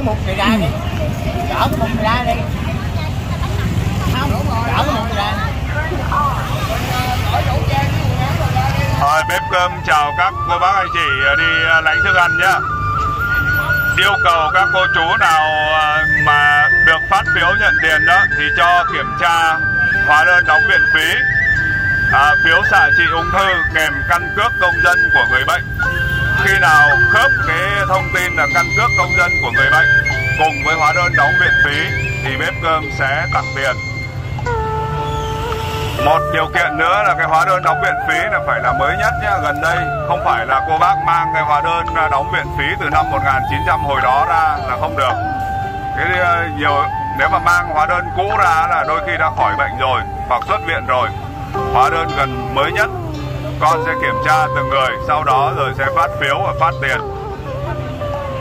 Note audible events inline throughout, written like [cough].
cái mục này ra đi. Chở cái mục này ra đi. Không chở cái mục ra. Rồi bếp cơm chào các cô bác anh chị đi à, lấy thức ăn nhá. Yêu cầu các cô chú nào à, mà được phát phiếu nhận tiền đó Thì cho kiểm tra hóa đơn đóng viện phí. À, Phiếu xạ trị ung thư kèm căn cước công dân của người bệnh. Khi nào khớp cái thông tin là căn cước công dân của người bệnh Cùng với hóa đơn đóng viện phí Thì bếp cơm sẽ tặng tiền một điều kiện nữa là cái hóa đơn đóng viện phí là phải là mới nhất nhá, gần đây không phải là cô bác mang cái hóa đơn đóng viện phí từ năm 1900 hồi đó ra là không được. Cái ờ, nhiều nếu mà mang hóa đơn cũ ra là đôi khi đã khỏi bệnh rồi hoặc xuất viện rồi. Hóa đơn gần mới nhất con sẽ kiểm tra từng người, sau đó rồi sẽ phát phiếu và phát tiền.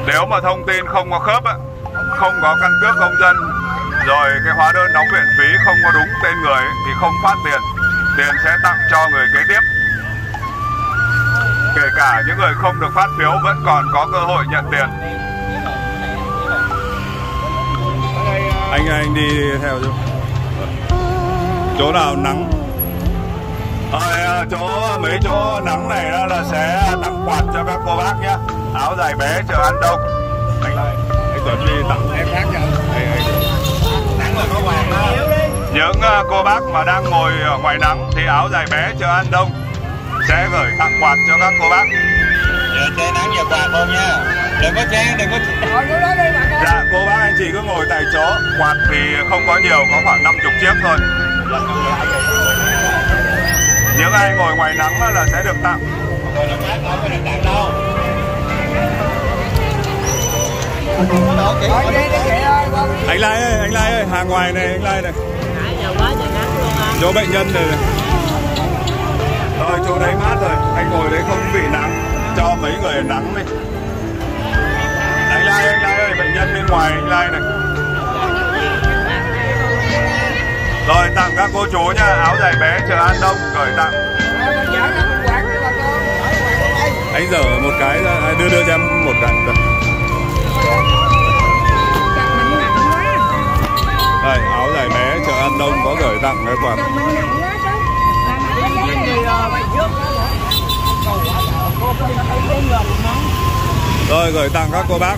Nếu mà thông tin không có khớp á, không có căn cước công dân rồi cái hóa đơn đóng viện phí không có đúng tên người thì không phát tiền. Tiền sẽ tặng cho người kế tiếp. Kể cả những người không được phát phiếu vẫn còn có cơ hội nhận tiền. Anh anh đi theo chứ chỗ nào nắng? Rồi, chỗ mấy chỗ nắng này đó là sẽ tặng quạt cho các cô bác nhé áo dài bé chờ ăn đông anh anh tuấn đi tặng em khác anh. Những uh, cô bác mà đang ngồi ở ngoài nắng thì áo dài bé chờ ăn đông sẽ gửi tặng quạt cho các cô bác. Giờ che nắng giờ quạt luôn nha. Đừng có che, đừng có Dạ, cô bác anh chị cứ ngồi tại chỗ. Quạt thì không có nhiều, có khoảng 50 chiếc thôi. Những ai ngồi ngoài nắng là sẽ được tặng. Mát không có được tặng đâu. Anh Lai ơi, anh Lai ơi, hàng ngoài này, anh Lai này. Chỗ bệnh nhân này, này. Rồi, chỗ đấy mát rồi. Anh ngồi đấy không bị nắng. Cho mấy người nắng này Anh Lai, anh Lai ơi, bệnh nhân bên ngoài anh Lai này. Rồi, tặng các cô chú nha. Áo dài bé chờ An đông, gửi tặng. Anh dở một cái ra, à, đưa đưa cho em một cái. Đây. Đây, áo dài bé chờ An đông có gửi tặng cái quạt. Rồi gửi tặng các cô bác.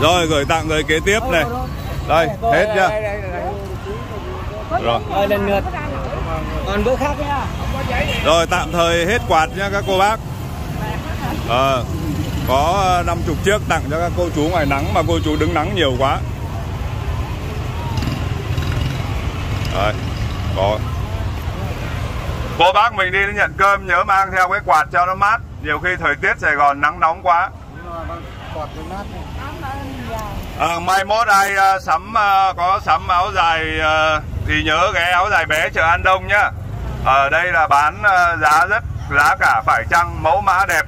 Rồi gửi tặng người kế tiếp này. Đây, hết chưa? Rồi. Rồi lần lượt còn bữa khác nhá Rồi tạm thời hết quạt nha các cô bác. Ờ, có 50 chiếc tặng cho các cô chú ngoài nắng mà cô chú đứng nắng nhiều quá. Đấy, có. Cô bác mình đi nhận cơm nhớ mang theo cái quạt cho nó mát. Nhiều khi thời tiết Sài Gòn nắng nóng quá. À, mai mốt ai sắm có sắm áo dài thì nhớ ghé áo dài bé chợ An Đông nhá. Ở đây là bán ờ, giá rất, giá cả phải chăng, mẫu mã đẹp.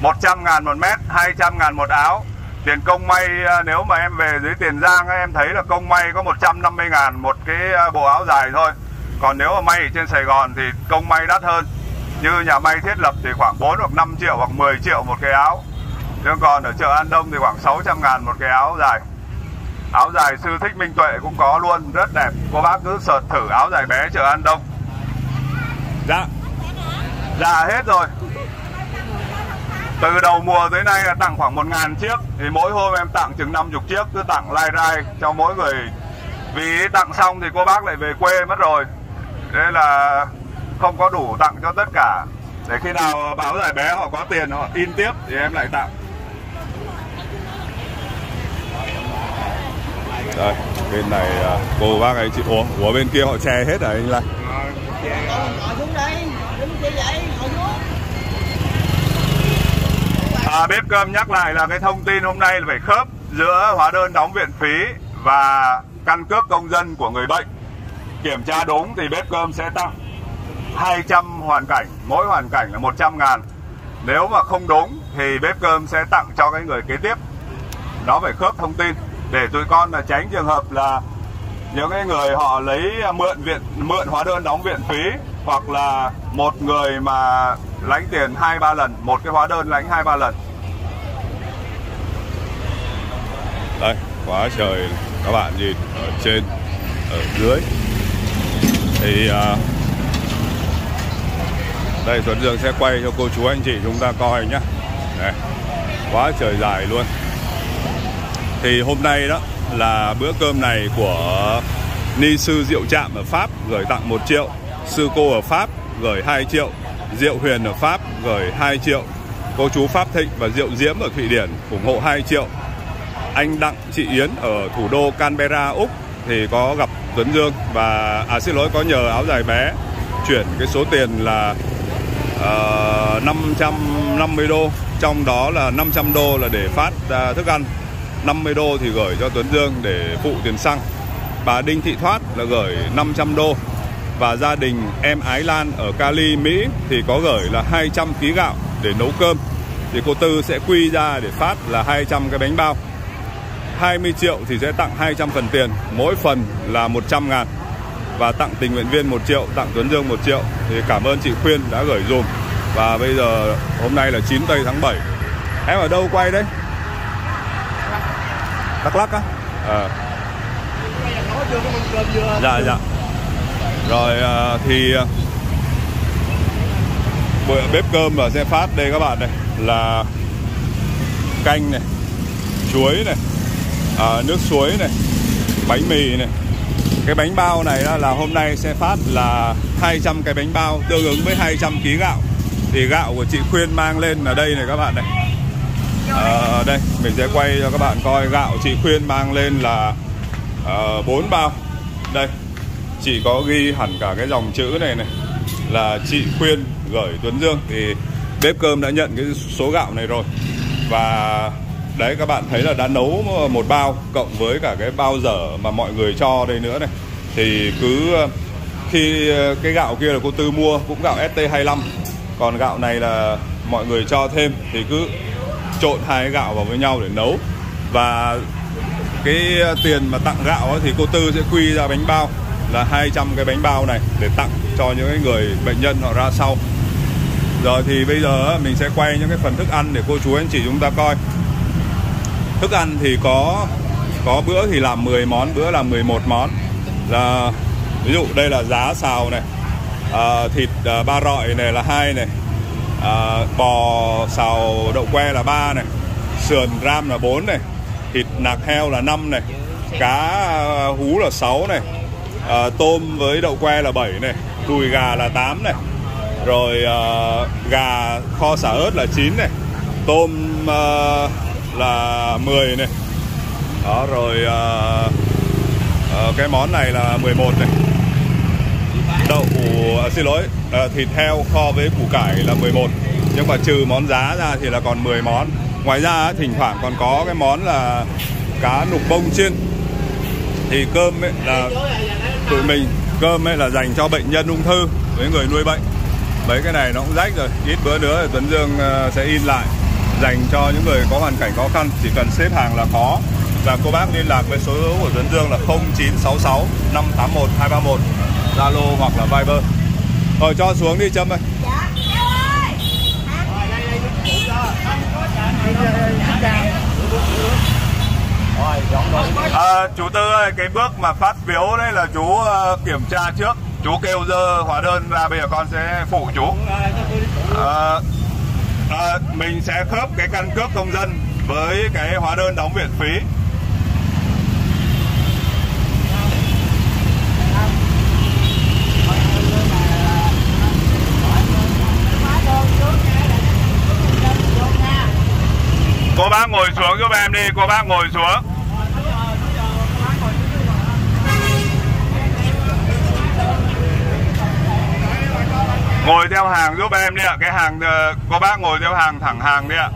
100 ngàn một mét 200 ngàn một áo. Tiền công may ờ, nếu mà em về dưới Tiền Giang em thấy là công may có 150 ngàn một cái ờ, bộ áo dài thôi. Còn nếu mà may ở trên Sài Gòn thì công may đắt hơn. Như nhà may thiết lập thì khoảng 4 hoặc 5 triệu hoặc 10 triệu một cái áo. Nhưng còn ở chợ An Đông thì khoảng 600 ngàn một cái áo dài. Áo dài sư thích Minh Tuệ cũng có luôn Rất đẹp. Cô bác cứ search thử áo dài bé chợ An Đông. Dạ. Dạ hết rồi. Từ đầu mùa tới nay là tặng khoảng 1 ngàn chiếc. Thì mỗi hôm em tặng chừng 50 chiếc Cứ tặng lai rai cho mỗi người. Vì tặng xong thì cô bác lại về quê mất rồi. Thế là không có đủ tặng cho tất cả. Để khi nào báo giải bé họ có tiền họ in tiếp Thì em lại tặng Đây, bên này à, cô bác ấy chị Ủa, của bên kia họ che hết rồi anh Lai À, bếp cơm nhắc lại là cái thông tin hôm nay là phải khớp giữa hóa đơn đóng viện phí và căn cước công dân của người bệnh. Kiểm tra đúng thì bếp cơm sẽ tặng 200 hoàn cảnh, mỗi hoàn cảnh là 100 ngàn. Nếu mà không đúng thì bếp cơm sẽ tặng cho cái người kế tiếp. Nó phải khớp thông tin để tụi con là tránh trường hợp là những cái người họ lấy mượn viện mượn hóa đơn đóng viện phí hoặc là một người mà lãnh tiền hai ba lần một cái hóa đơn lãnh hai ba lần. Đây quá trời các bạn nhìn ở trên ở dưới. Thì uh, đây Tuấn Dương sẽ quay cho cô chú anh chị chúng ta coi nhé quá trời dài luôn thì hôm nay đó là bữa cơm này của ni sư Diệu Trạm ở Pháp gửi tặng 1 triệu. Sư cô ở Pháp gửi 2 triệu. Diệu Huyền ở Pháp gửi 2 triệu. Cô chú Pháp Thịnh và Diệu Diễm ở Thụy Điển ủng hộ 2 triệu. Anh Đặng chị Yến ở thủ đô Canberra Úc thì có gặp Tuấn Dương. Và à xin lỗi có nhờ áo dài bé chuyển cái số tiền là ờ, uh, 550 đô. Trong đó là 500 đô là để phát uh, thức ăn. 50 đô thì gửi cho Tuấn Dương để phụ tiền xăng. Bà Đinh Thị Thoát là gửi 500 đô. Và gia đình em Ái Lan ở Cali, Mỹ thì có gửi là 200 kg gạo để nấu cơm. Thì cô Tư sẽ quy ra để phát là 200 cái bánh bao. 20 triệu thì sẽ tặng 200 phần tiền mỗi phần là 100 ngàn. Và tặng tình nguyện viên 1 triệu tặng Tuấn Dương 1 triệu. Thì cảm ơn chị Khuyên đã gửi dùm. Và bây giờ hôm nay là 9 tây tháng 7 em ở đâu quay đấy? Đắk Lắc á? À. dạ dạ. Rồi à, thì ờ, bữa bếp cơm ở xe phát đây các bạn này là canh này chuối này à, nước suối này bánh mì này. Cái bánh bao này là hôm nay xe phát là 200 cái bánh bao tương ứng với 200 kg gạo. Thì gạo của chị Khuyên mang lên là đây này các bạn này à, đây mình sẽ quay cho các bạn coi gạo chị Khuyên mang lên là ờ, bốn 4 bao. Đây chị có ghi hẳn cả cái dòng chữ này này là chị Khuyên gửi Tuấn Dương. Thì bếp cơm đã nhận cái số gạo này rồi. Và đấy các bạn thấy là đã nấu một bao cộng với cả cái bao dở mà mọi người cho đây nữa này. Thì cứ khi cái gạo kia là cô Tư mua cũng gạo ST25 còn gạo này là mọi người cho thêm thì cứ trộn hai cái gạo vào với nhau để nấu. Và cái ờ, tiền mà tặng gạo ấy, thì cô Tư sẽ quy ra bánh bao là 200 cái bánh bao này để tặng cho những cái người bệnh nhân họ ra sau. Rồi thì bây giờ ờ, mình sẽ quay những cái phần thức ăn để cô chú anh chị chúng ta coi. Thức ăn thì có có bữa thì làm 10 món bữa làm 11 món. Là ví dụ đây là giá xào này à, thịt à, ba rọi này là hai này à, bò xào đậu que là ba này sườn ram là 4 này thịt nạc heo là 5 này cá à, hú là 6 này à, tôm với đậu que là 7 này đùi gà là 8 này rồi à, gà kho xả ớt là 9 này tôm à, là 10 này. Đó rồi à, à, cái món này là 11 này đậu à, xin lỗi à, thịt heo kho với củ cải là 11 nhưng mà trừ món giá ra thì là còn 10 món. Ngoài ra thỉnh thoảng còn có cái món là cá nục bông chiên. Thì cơm ấy là tụi mình cơm ấy là dành cho bệnh nhân ung thư với người nuôi bệnh. Mấy cái này nó cũng rách rồi ít bữa nữa thì Tuấn Dương à, sẽ in lại. Dành cho những người có hoàn cảnh khó khăn chỉ cần xếp hàng là có. Và cô bác liên lạc với số của Tuấn Dương là 0966 581 231 Zalo hoặc là Viber. Rồi cho xuống đi Trâm ơi. À, chú Tư ơi, cái bước mà phát phiếu đấy là chú uh, kiểm tra trước. Chú kêu dơ hóa đơn ra bây giờ con sẽ phụ chú. À, à, mình sẽ khớp cái căn cước công dân với cái hóa đơn đóng viện phí cô bác ngồi xuống, giúp em đi. Cô bác ngồi xuống. Ngồi theo hàng giúp em đi ạ. Cái hàng ờ, cô bác ngồi theo hàng, thẳng hàng đi ạ.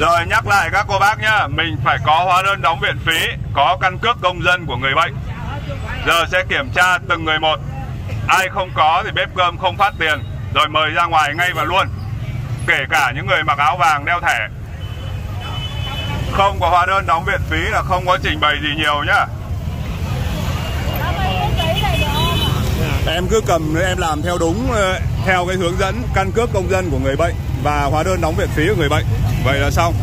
Rồi, nhắc lại các cô bác nhá. Mình phải có hóa đơn đóng viện phí, có căn cước công dân của người bệnh. Giờ sẽ kiểm tra từng người một. Ai không có thì bếp cơm không phát tiền. Rồi mời ra ngoài ngay và luôn kể cả những người mặc áo vàng đeo thẻ. Không có hóa đơn đóng viện phí là không có trình bày gì nhiều nhá. Em cứ cầm, em làm theo đúng ờ, theo cái hướng dẫn, căn cước công dân của người bệnh và hóa đơn đóng viện phí của người bệnh. Vậy là xong.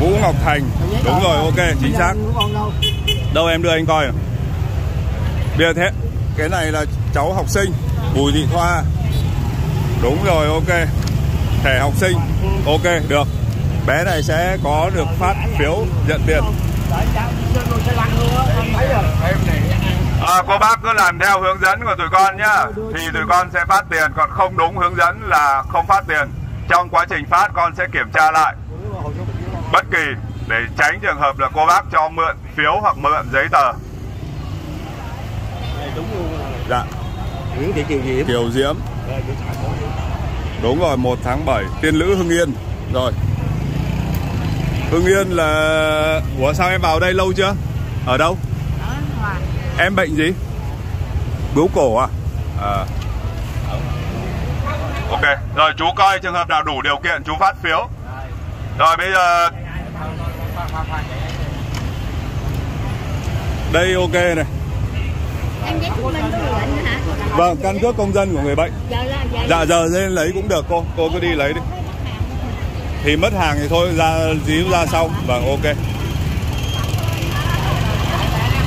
Vũ Ngọc Thành. Đúng rồi, ok, chính xác. Đâu? em đưa anh coi à? bây giờ thế, cái này là cháu học sinh, Bùi Thị Thoa đúng rồi ok. Thẻ học sinh ok được. Bé này sẽ có được phát phiếu nhận tiền. À, cô bác cứ làm theo hướng dẫn của tụi con nhá. Thì tụi con sẽ phát tiền Còn không đúng hướng dẫn là không phát tiền. Trong quá trình phát con sẽ kiểm tra lại. Bất kỳ Để tránh trường hợp là cô bác cho mượn phiếu hoặc mượn giấy tờ. Đúng luôn. Dạ. Nguyễn Thị Kiều Diễm. Kiều Diễm Đúng rồi 1 tháng 7 Tiên Lữ, Hưng Yên. Rồi. Hưng Yên là Ủa, sao em vào đây lâu chưa? Ở đâu? Em bệnh gì? Bướu cổ à? À. Ok. Rồi, chú coi trường hợp nào đủ điều kiện, chú phát phiếu. Rồi, bây giờ Đây, ok này. Em giấy chứng minh của người bệnh hả? Vâng căn cước công dân của người bệnh. Giờ là giờ Dạ giờ lên lấy cũng được cô. Cô cứ đi lấy đi. Thì mất hàng thì thôi ra díu ra sau. Vâng ok.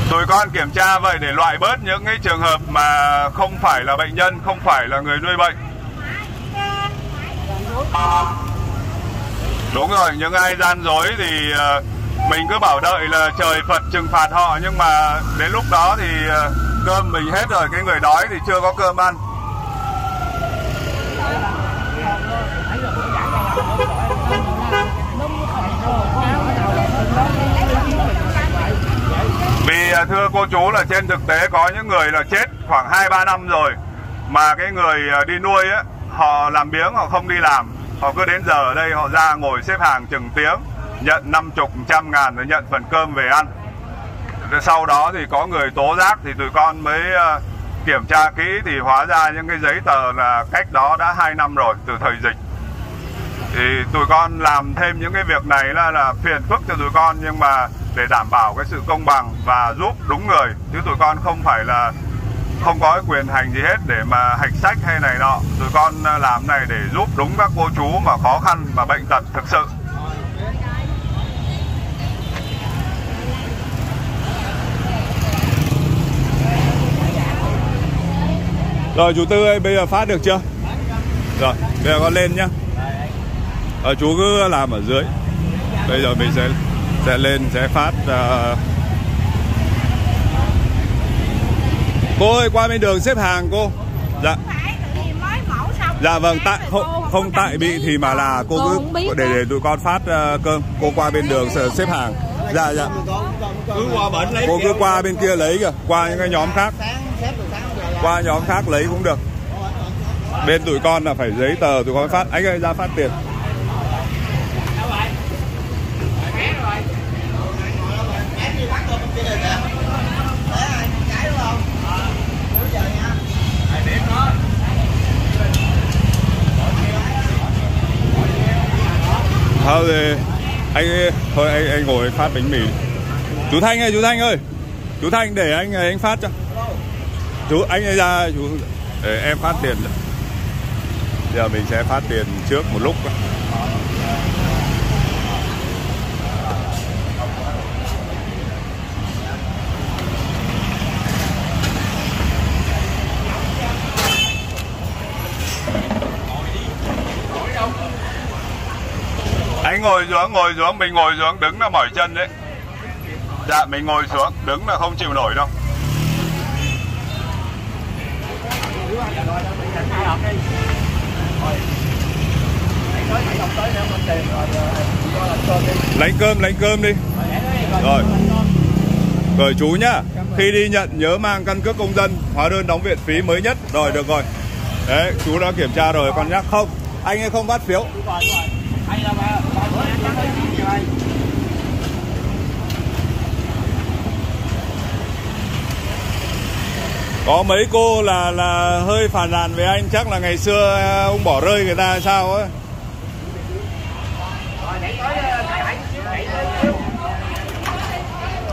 Tụi con kiểm tra vậy để loại bớt những cái trường hợp mà không phải là bệnh nhân, không phải là người nuôi bệnh. Đúng rồi, những ai gian dối thì ờ, mình cứ bảo đợi là trời Phật trừng phạt họ. Nhưng mà đến lúc đó thì ờ, cơm mình hết rồi, cái người đói thì chưa có cơm ăn. Vì à, thưa cô chú là trên thực tế có những người là chết khoảng 2-3 năm rồi Mà cái người à, đi nuôi á Họ làm biếng họ không đi làm Họ cứ đến giờ ở đây họ ra ngồi xếp hàng chừng tiếng Nhận 50, trăm ngàn rồi nhận phần cơm về ăn rồi Sau đó thì có người tố giác thì tụi con mới ờ, kiểm tra kỹ Thì hóa ra những cái giấy tờ là cách đó đã 2 năm rồi từ thời dịch. Thì tụi con làm thêm những cái việc này là là phiền phức cho tụi con nhưng mà để đảm bảo cái sự công bằng và giúp đúng người, chứ tụi con không phải là không có cái quyền hành gì hết để mà hành sách hay này nọ. Tụi con ờ, làm này để giúp đúng các cô chú mà khó khăn và bệnh tật thực sự. Rồi chú Tư ơi, bây giờ phát được chưa? Rồi, bây giờ con lên nhá. Ờ, Chú cứ làm ở dưới. Bây giờ mình sẽ sẽ lên sẽ phát uh... Cô ơi, qua bên đường xếp hàng cô. Dạ. Phải tự nhiên mới mẫu xong Dạ vâng, tại không, không tại bị thì mà là cô cứ để để tụi con phát ờ, cơm. Cô qua bên đường xếp hàng. Dạ dạ. Cứ qua bệnh lấy Cô cứ qua bên kia lấy kìa Qua những cái nhóm khác qua nhóm khác lấy cũng được. Bên tụi con là phải giấy tờ tụi con phát Anh ơi ra phát tiền. Thôi thì anh thôi anh, anh ngồi phát bánh mì. Chú Thanh ơi chú Thanh ơi. Chú Thanh để anh anh phát cho chú, anh ấy ra, chú, để em phát tiền giờ mình sẽ phát tiền trước một lúc. Anh ngồi xuống ngồi xuống, mình ngồi xuống, đứng là mỏi chân đấy. Dạ mình ngồi xuống, đứng là không chịu nổi đâu. Lấy cơm lấy cơm đi. Rồi. Rồi, chú nhá. Khi đi nhận, nhớ mang căn cước công dân, hóa đơn đóng viện phí mới nhất. Rồi, được rồi. Đấy, chú đã kiểm tra rồi còn nhắc không. Anh ấy không bắt phiếu. Có mấy cô là là hơi phản nàn với anh, chắc là ngày xưa à, ông bỏ rơi người ta hay sao ấy.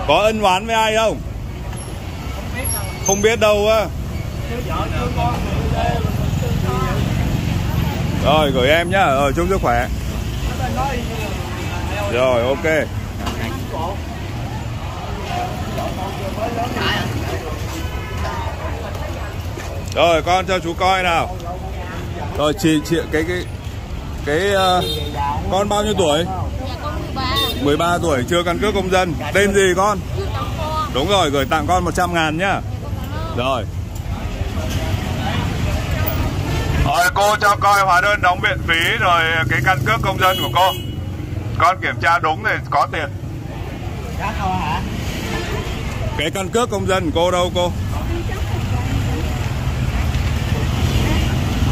Có ân oán với ai không? Không biết đâu á. Rồi, gửi em nhá rồi chúc sức khỏe. Rồi, ok. Rồi con cho chú coi nào Rồi chị chị cái cái cái ờ, con bao nhiêu tuổi? Dạ con 13 13 tuổi chưa căn cước công dân Tên gì con? Đúng rồi gửi tặng con 100 ngàn nhá Rồi Rồi cô cho coi hóa đơn đóng viện phí rồi cái căn cước công dân của cô Con kiểm tra đúng thì có tiền? Cái căn cước công dân của cô đâu cô?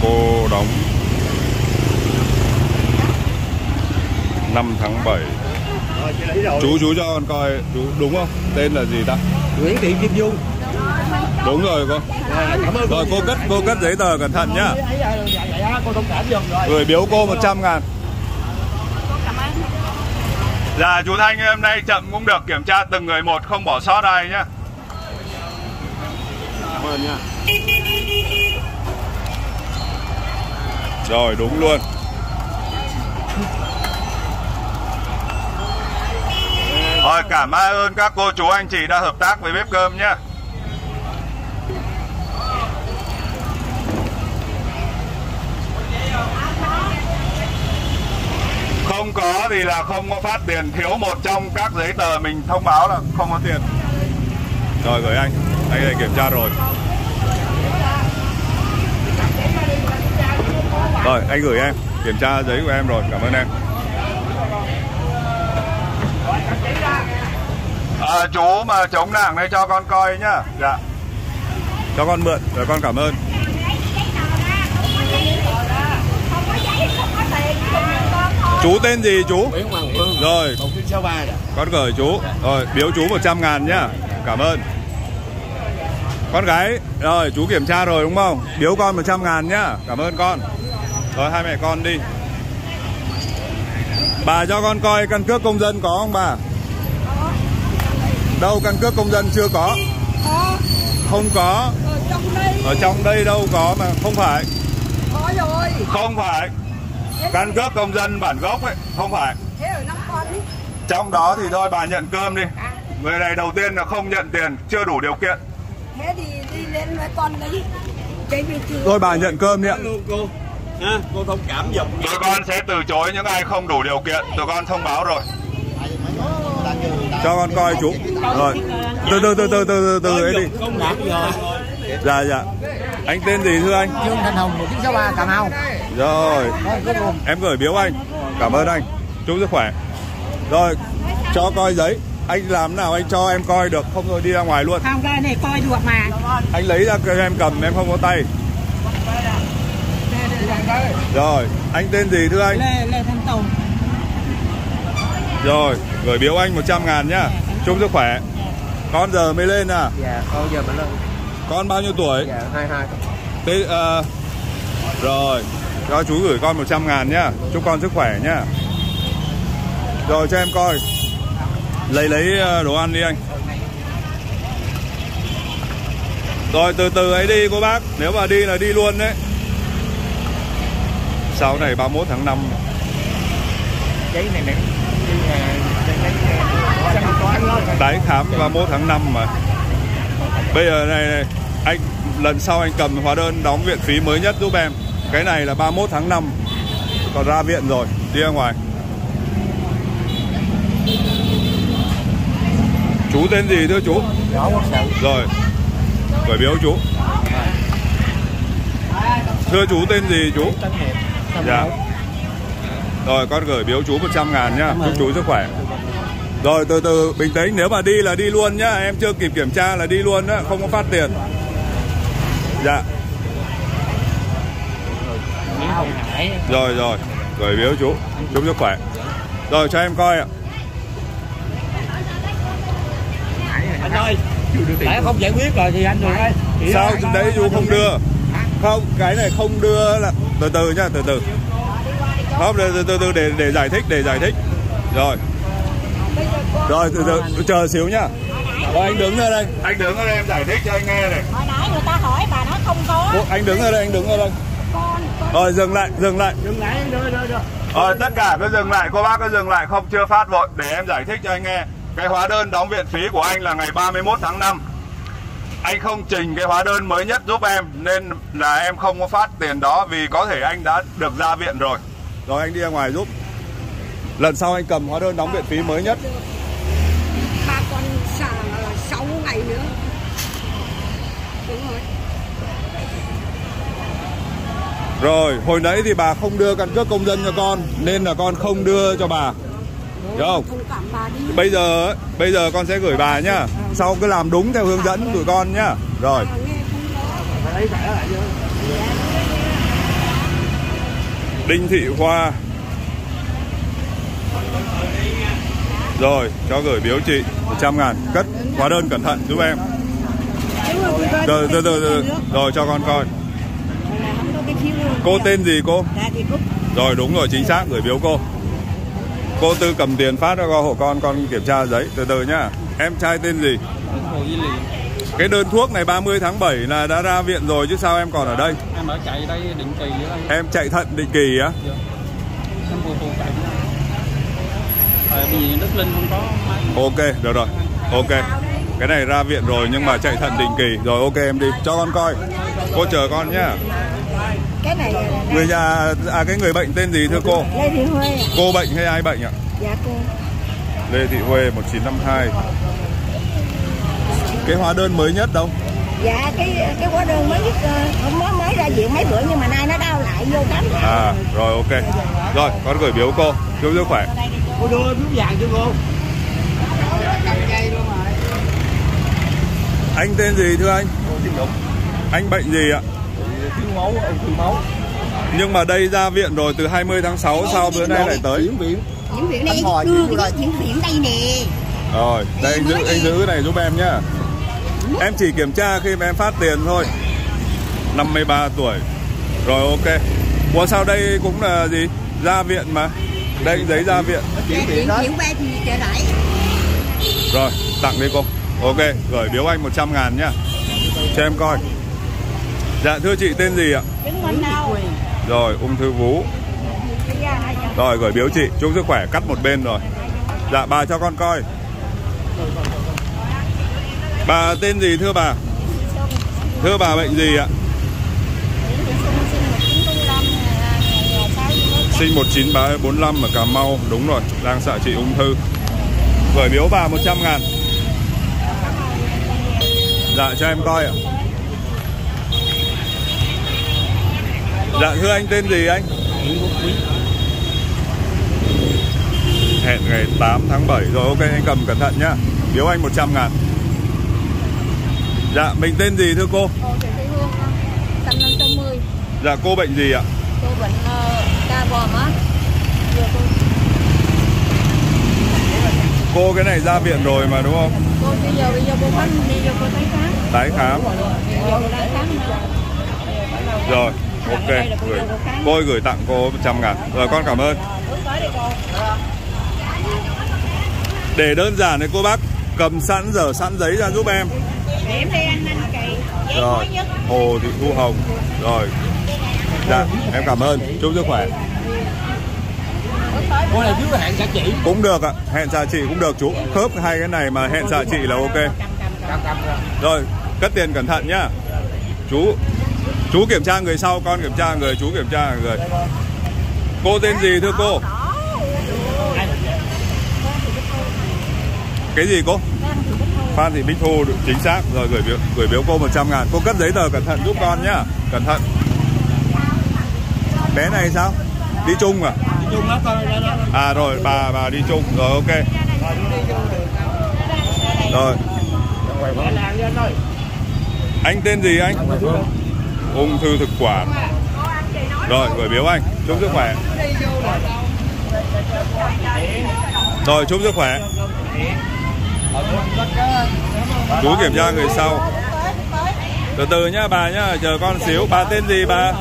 Cô đóng 5 tháng 7 Rồi chị lấy rồi. Chú chú cho con coi chú đúng không? Tên là gì ta? Nguyễn Thị Kim Dung. Đúng rồi cô Rồi cô cất cô cất giấy tờ cẩn thận nhá dạ, dạ, dạ, cô thông cảm giùm rồi. Gửi biếu cô 100 ngàn Dạ chú Thanh hôm nay chậm cũng được kiểm tra từng người một không bỏ sót ai nhá Cảm ơn nha. Rồi, đúng luôn. Rồi cảm ơn các cô chú anh chị đã hợp tác với bếp cơm nhé. Không có thì là không có phát tiền. Thiếu một trong các giấy tờ mình thông báo là không có tiền. Rồi, gửi anh. Anh này kiểm tra rồi. Rồi anh gửi em. Kiểm tra giấy của em rồi. Cảm ơn em. À, Chú mà chống nảng đây cho con coi nhá. Dạ. Cho con mượn Rồi con cảm ơn. Chú tên gì chú? Nguyễn Hoàng Phương. Rồi. 1963 rồi. con gửi chú. Rồi biếu chú 100 ngàn nhá. Cảm ơn. Con gái Rồi chú kiểm tra rồi đúng không? Biếu con 100 ngàn nhá. Cảm ơn con Rồi hai mẹ con đi. Bà cho con coi căn cước công dân có không bà? Đâu căn cước công dân chưa có? Có Không có. Ở trong đây Ở trong đây đâu có mà Không phải. Có rồi Không phải. Căn cước công dân bản gốc ấy Không phải. Thế ở năm con đi Trong đó thì thôi bà nhận cơm đi. Người này đầu tiên là không nhận tiền Chưa đủ điều kiện. Thế thì đi lên với con đấy. Cái bình thường Thôi bà nhận cơm đi ạ. Ha, cô thông cảm giùm. Tụi con sẽ từ chối những ai không đủ điều kiện. Tụi con thông báo rồi. Cho con coi chú. Rồi. Từ từ từ từ từ từ từ ấy đi rồi. Dạ dạ. Anh tên gì thưa anh? Dương Thanh Hùng 1963 Cà Mau. Rồi. Thôi cứ luôn. Em gửi biếu anh. Cảm ơn anh. Chúc sức khỏe. Rồi. Cho coi giấy. Anh làm nào anh cho em coi được. Không rồi đi ra ngoài luôn. Không cái này coi được mà. Anh lấy ra cho em cầm em không có tay Rồi Anh tên gì thưa anh? Lê, Lê Thanh Tùng. Rồi Gửi biếu anh 100 ngàn nhá. Chúc sức khỏe. Con giờ mới lên à? Dạ, con giờ mình lên. Con bao nhiêu tuổi? Dạ, 22. Thế, ờ, Rồi. Cho chú gửi con 100 ngàn nhá. Chúc con sức khỏe nhá. Rồi cho em coi. Lấy lấy ờ, đồ ăn đi anh. Rồi từ từ ấy đi cô bác. Nếu mà đi là đi luôn đấy Sau này 31 tháng 5 Giấy này nè. Tái khám 31 tháng 5 mà. Bây giờ này, này Anh lần sau anh cầm hóa đơn đóng viện phí mới nhất giúp em. Cái này là 31 tháng 5 Còn ra viện rồi Đi ra ngoài. Chú tên gì thưa chú. Rồi Gửi biếu chú. Thưa chú tên gì chú Dạ. Rồi con gửi biếu chú 100 ngàn nhá. Chúc chú sức khỏe. Rồi từ từ bình tĩnh. Nếu mà đi là đi luôn nhá. Em chưa kịp kiểm tra là đi luôn đó Không có phát tiền. Dạ. Rồi rồi. Gửi biếu chú. Chúc sức khỏe. Rồi cho em coi ạ. Anh ơi. Tại không giải quyết rồi thì anh ơi. Thì Sao đấy chú không đưa? Không cái này không đưa là Từ từ nhá từ từ. Không từ từ từ, từ để để giải thích để giải thích. Rồi. Rồi từ từ chờ xíu nhá. Rồi anh đứng ở đây. Anh đứng ở đây em giải thích cho anh nghe này. Hồi nãy người ta hỏi bà nói không có. Anh đứng ở đây anh đứng ở đây. Rồi dừng lại dừng lại. Dừng lại, đưa, đưa, đưa. Rồi tất cả cứ dừng lại, cô bác cứ dừng lại không chưa phát vội. Để em giải thích cho anh nghe. Cái hóa đơn đóng viện phí của anh là ngày 31 tháng 5. Anh không trình cái hóa đơn mới nhất giúp em nên là em không có phát tiền đó vì có thể anh đã được ra viện rồi. Rồi anh đi ra ngoài giúp. Lần sau anh cầm hóa đơn đóng viện phí mới nhất. ba con xả là 6 ngày nữa đúng rồi Rồi, hồi nãy thì bà không đưa căn cước công dân cho con nên là con không đưa cho bà. Hiểu không? thông cảm bà đi. Bây giờ ấy, bây giờ con sẽ gửi bà nhá. Sau cứ làm đúng theo hướng dẫn của con nhá. Rồi. có Đinh Thị Hoa. Rồi, cho gửi biếu chị 100 ngàn. Cất hóa đơn cẩn thận giúp em. Rồi, rồi, rồi, rồi, rồi cho con coi. Cô tên gì cô? Rồi, đúng rồi, chính xác, gửi biếu cô Cô Tư cầm tiền phát cho con hộ con, con kiểm tra giấy Từ từ nhá Em trai tên gì? Cái đơn thuốc này 30 tháng 7 là đã ra viện rồi chứ sao em còn ở đây? em ở chạy đây định kỳ đây Em chạy thận định kỳ á? em vừa vừa chạy giờ Đức Linh không có Ok, được rồi. Ok. Cái này ra viện rồi nhưng mà chạy thận định kỳ. Rồi ok em đi. Cho con coi. Cô chờ con nhá. Cái này là Người nhà à cái người bệnh tên gì thưa cô? Lê Thị Huê ạ. Cô bệnh hay ai bệnh ạ? dạ cô Lê Thị Huê 1952. Cái hóa đơn mới nhất đâu? dạ cái cái hóa đơn mới nhất ờ, không mới mới ra viện mấy bữa nhưng mà nay nó đau lại vô cắm À, rồi ok. Rồi, con gửi biếu cô. Chúc sức khỏe. cô đưa biếu vàng cho cô Anh tên gì thưa anh? Anh bệnh gì ạ? Thiếu máu ông thiếu máu Nhưng mà đây ra viện rồi từ 20 tháng 6 sao bữa nay lại tới? chuyển viện diễn viện Anh đây hỏi đưa cái diễn viện đây nè Rồi, đây anh giữ, anh giữ cái này giúp em nhá. Em chỉ kiểm tra khi mà em phát tiền thôi. 53 tuổi. Rồi ok. Ủa sao đây cũng là gì? Ra viện mà. Đây giấy ra viện. chuyển đó lại Rồi, tặng đi cô. Ok, gửi biếu anh 100 ngàn nhá. Cho em coi. Dạ thưa chị tên gì ạ? Rồi, ung thư vú. Rồi, gửi biếu chị. Chúc sức khỏe, cắt một bên rồi. Dạ, bà cho con coi. Bà tên gì thưa bà? Thưa bà bệnh gì ạ? Sinh 1945 ở Cà Mau Đúng rồi, đang xạ trị ung thư Gửi biếu bà 100 ngàn Dạ cho em coi ạ Dạ thưa anh tên gì anh? Hẹn ngày 8 tháng 7 Rồi ok anh cầm cẩn thận nhá Biếu anh 100 ngàn Dạ mình tên gì thưa cô? Cô Trần Thị Hương, sinh năm 60 Dạ cô bệnh gì ạ? Cô bệnh ờ, ca bòm á cô, cái này ra viện rồi mà đúng không? cô bây giờ bây giờ cô khám đi vô cô tái khám Tái khám tái. Rồi ok gửi, Cô ơi, gửi tặng cô 100 ngàn. Rồi con cảm ơn. Để đơn giản này cô bác Cầm sẵn dở sẵn giấy ra giúp em. Rồi Hồ Thị Thu Hồng. Rồi. Dạ em cảm ơn. Chúc sức khỏe. Cô này biếu hẹn cả chị. Cũng được ạ. Hẹn xạ trị cũng được chú. Khớp hai cái này mà hẹn xạ trị là ok. Rồi cất tiền cẩn thận nhá. Chú Chú kiểm tra người sau Con kiểm tra người Chú kiểm tra người. Cô tên gì thưa cô? Cái gì cô? Phan Thị Bích Thu chính xác. Rồi gửi biếu, gửi biếu cô 100 ngàn. Cô cất giấy tờ cẩn thận giúp con nhá. Cẩn thận. Bé này sao? Đi chung à? À rồi bà bà đi chung. Rồi ok. Rồi. Anh tên gì anh Ung thư thực quản. Rồi, gửi biếu anh. Chúc sức khỏe. Rồi, chúc sức khỏe. Chú kiểm tra người sau. Từ từ nhá, bà nhá, Chờ con xíu. Bà tên gì, bà?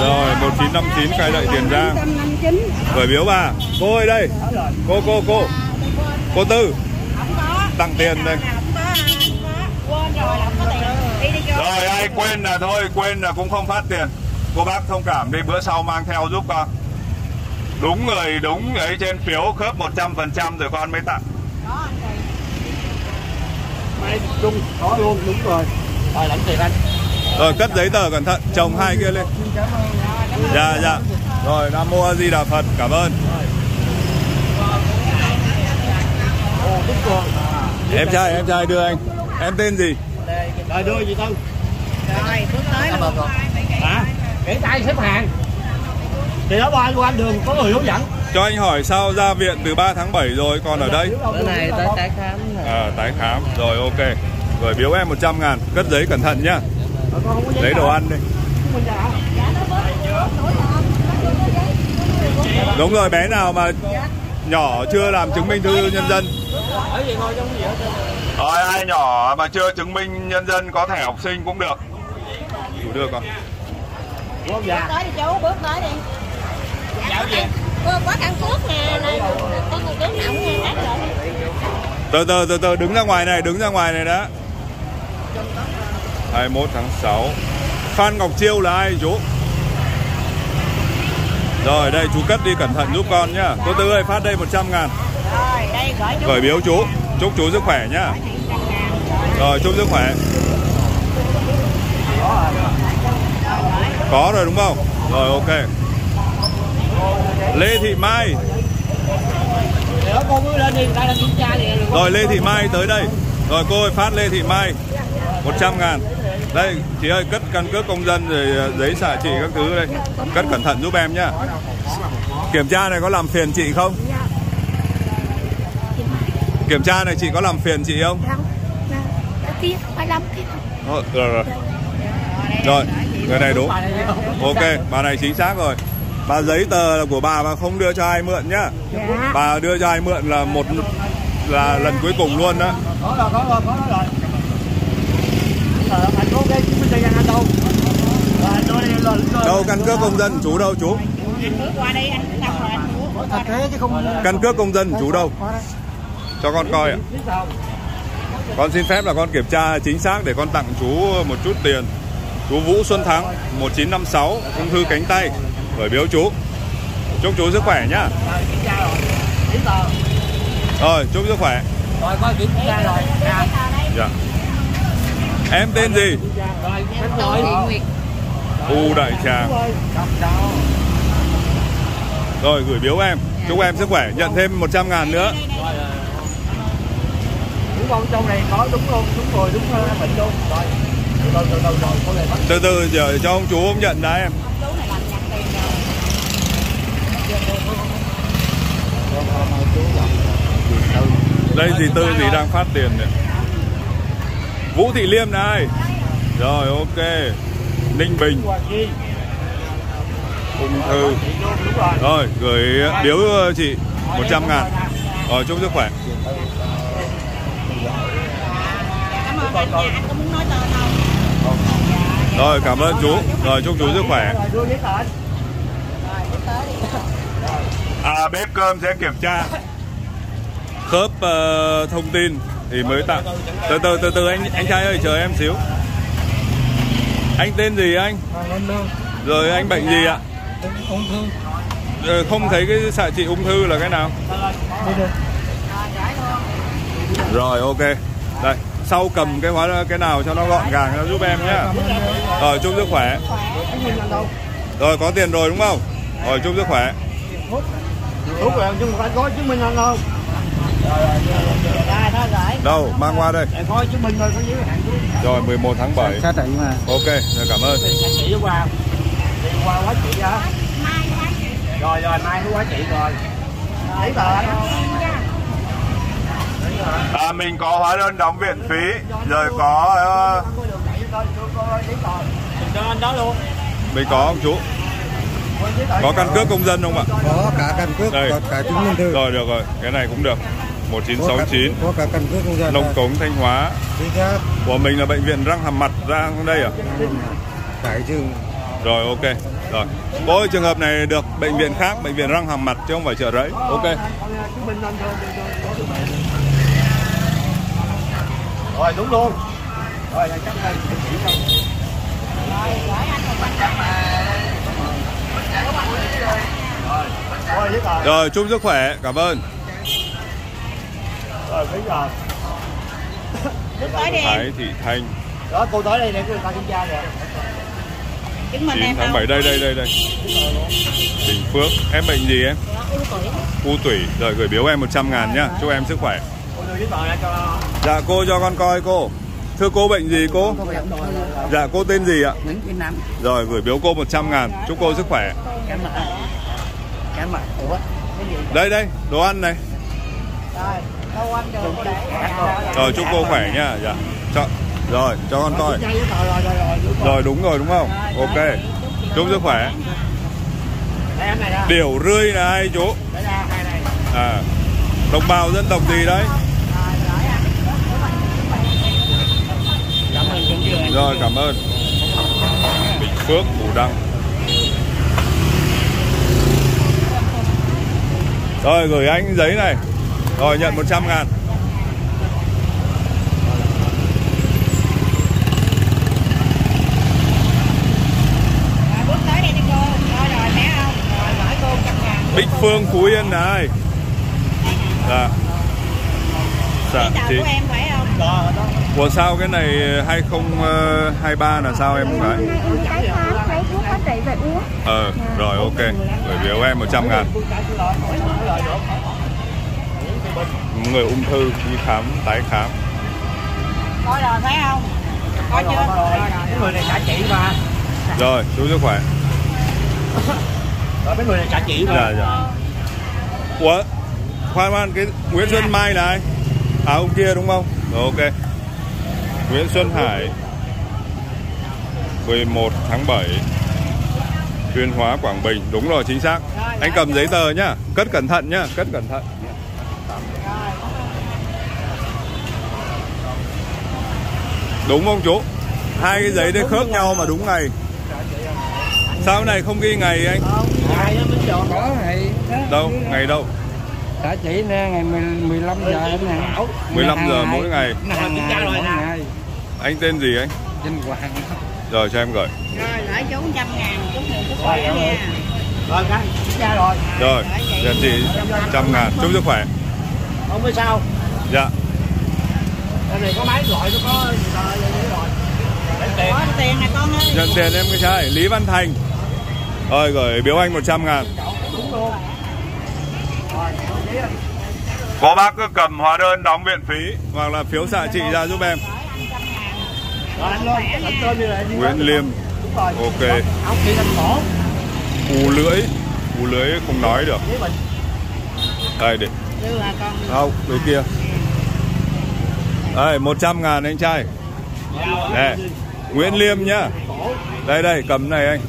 Rồi 1959 khai lợi Tiền Giang. Gửi biếu bà. Cô ơi, đây. Cô cô cô. Cô Tư. Tặng tiền đây. Quên rồi là không có tiền Đi đi vô Rồi ai quên là thôi Quên là cũng không phát tiền. Cô bác thông cảm đi bữa sau mang theo giúp con. Đúng người đúng ấy trên phiếu khớp 100% rồi con mới tặng. Mai Trung có luôn đúng rồi. Rồi lãnh tiền anh. rồi cất giấy tờ cẩn thận chồng hai kia lên. Dạ dạ. Rồi nam mô a di đà phật cảm ơn. Em trai em trai đưa anh. Em tên gì? Rồi đưa gì Tân? Rồi, bước tới luôn. Hả? Để tay xếp hàng. Thì đó qua qua đường có người hướng dẫn. cho anh hỏi sao ra viện từ 3 tháng 7 rồi còn ở đây Bữa này tới tái khám rồi. à, tái khám rồi ok rồi biếu em 100 ngàn cất giấy cẩn thận nhá lấy đồ ăn đi đúng rồi bé nào mà nhỏ chưa làm chứng minh thư nhân dân Ở gì ngồi trong gì hết trơn. rồi ai nhỏ mà chưa chứng minh nhân dân có thẻ học sinh cũng được chú đưa con không dạ? Tới đi chú, bước tới đi. Dạ gì? Có, có căn cước nè, này. Có người nha, ác rồi. từ từ từ từ đứng ra ngoài này đứng ra ngoài này đã 21 tháng 6 Phan Ngọc Chiêu là ai chú rồi đây chú cất đi cẩn thận giúp con nhá cô Tư ơi phát đây 100 ngàn Rồi, đây gửi chú. gửi biếu chú chúc chú sức khỏe nhá rồi chúc sức khỏe có rồi đúng không? Rồi ok. Lê Thị Mai. Để đó con cứ lên đi, đây là kiểm tra thì đừng có- Rồi Lê Thị Mai tới đây. Rồi cô ơi phát Lê Thị Mai. 100 ngàn. Đây chị ơi cất căn cước công dân rồi ờ, giấy xạ trị các thứ đây. Cất cẩn thận giúp em nhá. Kiểm tra này có làm phiền chị không? Kiểm tra này chị có làm phiền chị không? Tiết, 25 tiết. Rồi rồi rồi người này đúng. Ok bà này chính xác rồi. Bà giấy tờ là của bà mà không đưa cho ai mượn nhá. Dạ. Bà đưa cho ai mượn là một là lần cuối cùng luôn đó Có rồi, có rồi, có rồi. Rồi. Anh có cái chứng minh thư nhân anh đâu? Căn cước công dân chú đâu chú? Căn cước công dân chú đâu? Cho con coi ạ? Con xin phép là con kiểm tra chính xác để con tặng chú một chút tiền Chú Vũ Xuân Thắng 1956 ung thư cánh tay Gửi biếu chú Chúc chú sức khỏe nhá Rồi chúc sức khỏe Rồi coi kiểm tra rồi. Dạ. Em tên gì Rồi. Nguyệt. U Đại Tràng Rồi, gửi biếu em Chúc em sức khỏe Nhận thêm 100 ngàn nữa Rồi. Đúng không? Trong này có đúng luôn, đúng rồi, đúng hơn bệnh luôn. Rồi. Từ từ, giờ cho ông chú ông nhận đã em. Đây dì Tư dì đang phát tiền này. Vũ Thị Liêm này. Rồi, ok. Ninh Bình. Ung thư. Rồi. Gửi biếu ờ, chị 100 ngàn. Rồi, chúc sức khỏe. Cảm ơn anh nhà anh có muốn nói lời nào. Rồi cảm ơn chú. Rồi chúc chú sức khỏe. À bếp cơm sẽ kiểm tra. Khớp uh, thông tin Thì mới tặng Từ từ từ từ anh anh trai ơi chờ em xíu. Anh tên gì anh? Rồi anh bệnh gì ạ? Ung thư. Không thấy cái xạ trị ung thư là cái nào? Rồi ok sau cầm cái hóa cái nào cho nó gọn gàng nó giúp em nhá Rồi chúc sức khỏe Chứng minh anh đâu? Rồi có tiền rồi đúng không Rồi chúc sức khỏe. Đâu mang qua đây rồi, có giấy hạn chú. Rồi 11 tháng 7 Xác định mà. Ok rồi cảm ơn Chị chị với qua. Chị qua quá chị hả? Rồi rồi, mai quá chị rồi. Giấy tờ. À mình có hóa đơn đóng viện phí Rồi có ờ. Mình có không chú. Có căn cước công dân không ạ? Có cả căn cước Đây. có cả chứng minh thư. Rồi được rồi. Cái này cũng được. có cả, 1969 có cả căn cước công dân. Nông Cống Thanh Hóa. Của mình là bệnh viện răng hàm mặt ra đây à? Phải chừng Rồi ok. Rồi. Ơi trường hợp này được bệnh viện khác Bệnh viện răng hàm mặt chứ không phải chợ rẫy. Ok rồi đúng luôn. Rồi chắc đây để chỉ không rồi chúc sức khỏe cảm ơn. Rồi bây giờ Thái Thị Thanh. Đó cô tới đây để người ta kiểm tra kìa. 9 tháng bảy đây đây đây đây. Bình Phước em bệnh gì em? U tủy. Rồi gửi biếu em 100 ngàn nhá. Chúc em sức khỏe. Dạ cô cho con coi cô. Thưa cô bệnh gì cô? Dạ cô tên gì ạ? Rồi gửi biếu cô 100 ngàn, chúc cô sức khỏe. Đây đây, đồ ăn này. rồi chúc cô khỏe nhá. Dạ. Cho, rồi cho con coi. rồi đúng rồi. Đúng không? Ok. Chúc sức khỏe. Điểu rươi là ai chú? À. Đồng bào dân tộc gì đấy? cảm ơn chúng chưa rồi cảm ơn. Bình Phước, Bù Đăng. Rồi gửi anh giấy này. Rồi nhận 100 ngàn. Bích Phương, Phú Yên này ai? Dạ. Dạ, chị. của em phải không? Rồi đó. Ủa sao cái này 2023 là sao em cái thấy thuốc trị về uống Ờ, rồi ok. Gửi biếu em 100 ngàn. Người ung thư đi khám, tái khám. Coi rồi phải không? Coi chưa? Cái người này trả chị mà. Rồi, chúc sức khỏe. Rồi mấy người này trả chị mà. Dạ, dạ. Ủa, khoan khoan, cái Nguyễn Xuân Mai là ai? À, ông kia đúng không? Rồi, ok. Nguyễn Xuân Hải 11 tháng 7 Tuyên Hóa Quảng Bình Đúng rồi chính xác Anh cầm giấy tờ nhá Cất cẩn thận nhá Cất cẩn thận Đúng không chú? Hai cái giấy đấy khớp nhau mà đúng ngày Sao này không ghi ngày anh? Đâu? Ngày đâu? Đã chỉ nè ngày 10 15 giờ em nè 15 giờ mỗi ngày hàng ngày mỗi ngày Anh tên gì anh? trên hoàng Rồi cho em gửi Rồi gửi chú trăm ngàn. Chúc mừng sức khỏe nha. Rồi cái rồi. Rồi, chị trăm ngàn Chúc sức khỏe Không biết sao. Dạ Cái này có máy gọi nó có rồi. Lấy tiền. Có tiền nè con ơi. Nhận tiền em cái trai Lý Văn Thành Rồi gửi biếu anh 100 ngàn Đúng luôn. Rồi. Có bác cứ cầm hóa đơn đóng viện phí Hoặc là phiếu xạ trị ra giúp em. Nguyễn. Liêm. Ok. Ông cổ. Ù lưỡi. Ù lưỡi không nói được. Đây để Không, bên kia. Đây, 100 ngàn anh trai. Đây, Nguyễn Liêm nhá. Đây đây, cầm này anh.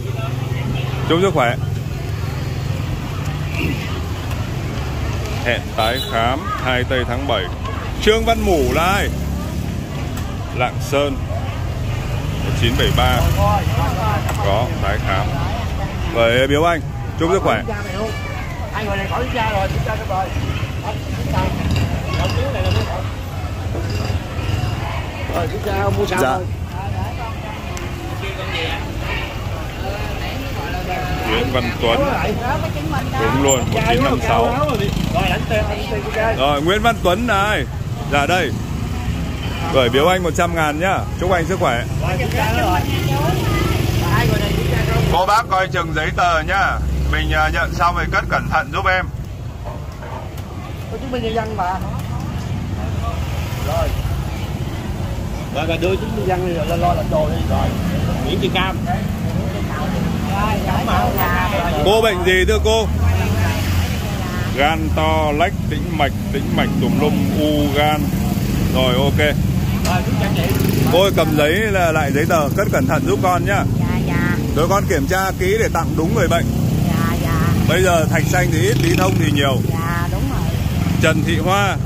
Chúc sức khỏe. Hẹn tái khám 2 tây tháng 7 Trương Văn Mủ là ai? Lạng Sơn 1973 Rồi, rồi, rồi. Có, tái khám Rồi biếu anh Chúc sức khỏe. Hai người này khỏi kiểm tra rồi, kiểm tra xong rồi. Đó, kiểm tra. Rồi kiểm mua sao Dạ. thôi. Nguyễn Văn Tuấn Đúng luôn, 1956 Rồi, Nguyễn Văn Tuấn là? Dạ đây Gửi biếu anh 100 ngàn nhá Chúc anh sức khỏe Cô bác coi chừng giấy tờ nhá Mình à, nhận xong rồi cất cẩn thận giúp em Có chứng minh nhân dân mà. Rồi. Rồi đưa chứng minh nhân dân là lo là đồ đi rồi. Nguyễn Thị Cam. Cô bệnh gì thưa cô? Gan to, lách, tĩnh mạch, tĩnh mạch tùm lum, u gan. Rồi ok. Rồi. Cô cầm giấy là lại giấy tờ Cất cẩn thận giúp con nhá. Dạ dạ. Rồi con kiểm tra kỹ để tặng đúng người bệnh. Dạ dạ. Bây giờ thạch xanh thì ít, lý thông thì nhiều. Dạ rồi. Trần Thị Hoa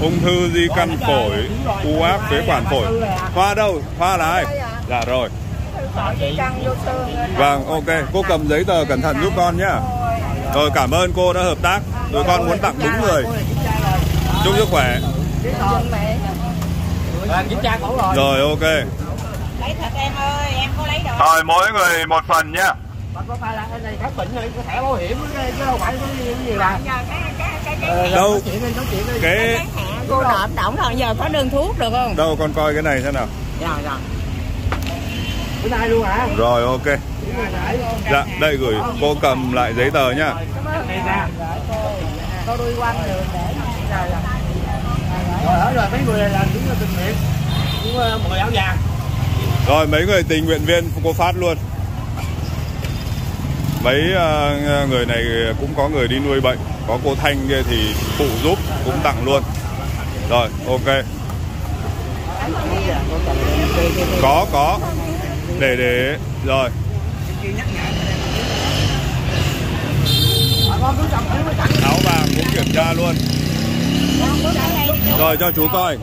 Ung thư di căn phổi U áp phế quản phổi. Hoa đâu? Hoa là ai? Dạ rồi Vâng ok Cô cầm giấy tờ cẩn thận giúp con nhá Rồi cảm ơn cô đã hợp tác Rồi con muốn tặng đúng người Chúc sức khỏe Rồi rồi. Rồi ok Lấy thật em ơi. Em có lấy đồ. Rồi mỗi người một phần nhá bà có phải là cái này khám bệnh rồi có thẻ bảo hiểm cái chứ đâu phải cái gì, là Đâu? cái cô nộp đỏng rồi giờ có đơn thuốc được không đâu con coi cái này thế nào dạ dạ bữa nay luôn hả rồi ok. Dạ đây gửi cô cầm lại giấy tờ nhá. Tôi để rồi mấy người là người tình nguyện. Những ờ, người áo vàng. Rồi mấy người tình nguyện viên cô phát luôn. Mấy ờ, người này cũng có người đi nuôi bệnh. Có cô thanh kia thì phụ giúp cũng tặng luôn. Rồi ok. Có có để để. Rồi. Áo vàng cũng kiểm tra luôn. Rồi, cho chú coi.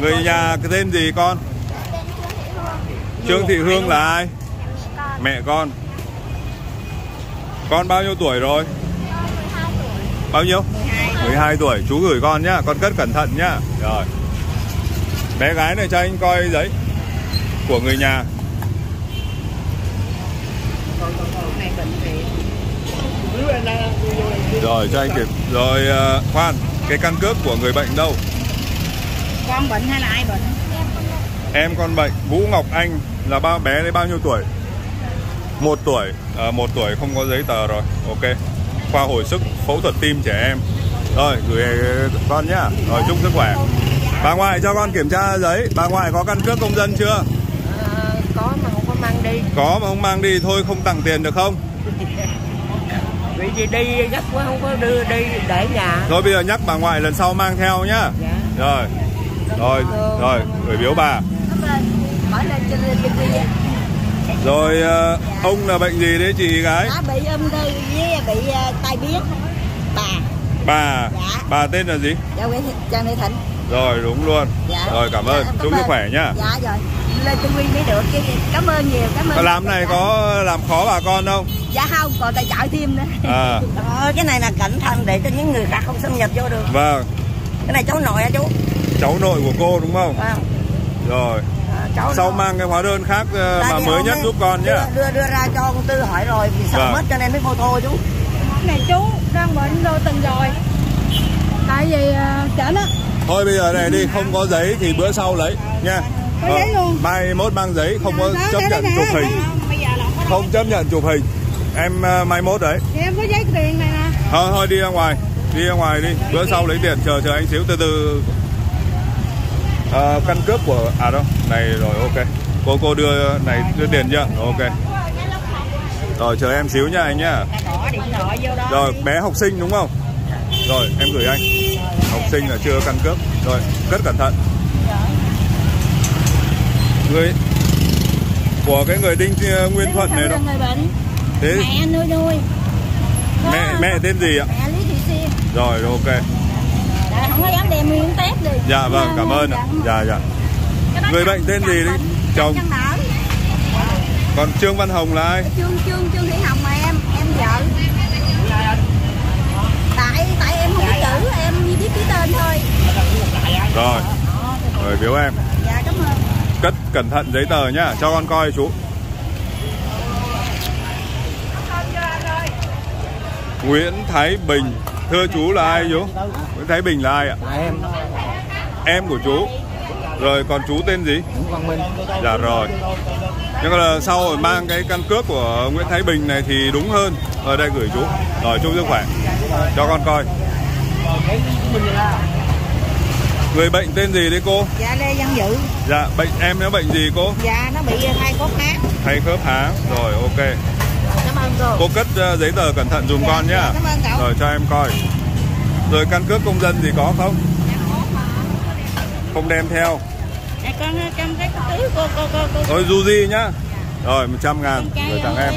Người nhà cái tên gì con? Trương thị hương là ai? Mẹ con. Con bao nhiêu tuổi rồi? Bao nhiêu? 12 tuổi. Chú gửi con nhá, con cất cẩn thận nhá. Rồi. Bé gái này cho anh coi giấy của người nhà. Rồi cho anh kiểm rồi ờ, khoan cái căn cước của người bệnh đâu? Con bệnh hay là ai bệnh? Em con bệnh Vũ Ngọc Anh là bao bé đấy bao nhiêu tuổi? Một tuổi. À, một tuổi không có giấy tờ rồi. Ok. Khoa hồi sức phẫu thuật tim trẻ em. Rồi gửi con nhá. Rồi chúc sức khỏe. Bà ngoại cho con kiểm tra giấy. Bà ngoại có căn cước công dân chưa có mà không có mang đi có mà không mang đi thôi không tặng tiền được không? [laughs] Vì gì đi gấp quá không có đưa đi để nhà. Rồi bây giờ nhắc bà ngoại lần sau mang theo nhá. Rồi. Rồi rồi gửi biếu bà. Rồi ờ, ông là bệnh gì đấy chị gái? Bị ung thư với bị ờ, tai biến. Bà. Bà. Dạ. bà tên là gì? Dạ Nguyễn Thị, Thịnh. Rồi đúng luôn. Dạ. Rồi cảm ơn. Dạ, chúc sức khỏe nhá. Dạ rồi Lên trên Nguyên mới được. Cảm ơn nhiều Cảm ơn. Làm này có làm khó bà con không? Dạ không còn tài trợ thêm nữa. À. [laughs] Ờ, cái này là cẩn thận để cho những người khác không xâm nhập vô được. Vâng. Cái này cháu nội hả chú. Cháu nội của cô đúng không? Vâng. rồi. À, cháu sau nội. mang cái hóa đơn khác ờ, Tại mà vì mới nhất giúp con nhá. Đưa, đưa, đưa ra cho ông tư hỏi rồi vì sợ Vâng. mất cho nên mới photo chú. Này chú đang bệnh đôi tuần rồi. Tại vì uh, chở nó thôi bây giờ này đi không có giấy thì bữa sau lấy nha Có giấy luôn. mai mốt mang giấy không có Dạ, đó, chấp nhận chụp hình. Là không chấp nhận chụp hình. Em ờ, mai mốt đấy. Thì em có giấy tiền này nè. Thôi thôi đi ra ngoài. Đi ra ngoài đi. Bữa sau lấy tiền chờ chờ anh xíu từ từ. Ờ, căn cước của à đâu? Này rồi ok. Cô cô đưa này đưa tiền chưa? Ok. Rồi chờ em xíu nha anh nhá. Rồi bé học sinh đúng không? Rồi em gửi anh. Học sinh là chưa căn cước. Rồi cất cẩn thận người của cái người đinh ờ, nguyên thuận này đâu. thế Mẹ nuôi nuôi. Mẹ mẹ tên gì ạ? Mẹ Lý Thị Xuyên rồi ok. Dạ, không có dám đem nguyên tép đi. Dạ vâng cảm ơn ạ. dạ dạ. Người bệnh tên gì đấy? chồng. còn trương văn hồng là ai? Trương Trương Trương Thị Hồng mà em em vợ. Tại tại em không biết chữ em chỉ biết ký tên thôi. Rồi rồi biếu em dạ cảm ơn cất cẩn thận giấy tờ nhá cho con coi chú. Nguyễn Thái Bình thưa chú là ai chú? Nguyễn Thái Bình là ai ạ? Là em. Em của chú. Rồi còn chú tên gì? Dạ rồi. Nhưng mà là sau rồi mang cái căn cước của Nguyễn Thái Bình này thì đúng hơn. Ở đây gửi chú. Rồi chúc sức khỏe. Cho con coi người bệnh tên gì đấy cô? Dạ lê văn dự. Dạ bệnh em nó bệnh gì cô? Dạ nó bị hai cốt hát thay khớp háng rồi ok. Cảm ơn cô. Cô cất ờ, giấy tờ cẩn thận dùm con nhá. cảm ơn cậu. rồi cho em coi. Rồi căn cước công dân gì có không? Không đem theo. Dạ, con trong cái túi cô cô cô cô. Thôi du di nhá. Rồi 100 ngàn. Rồi tặng em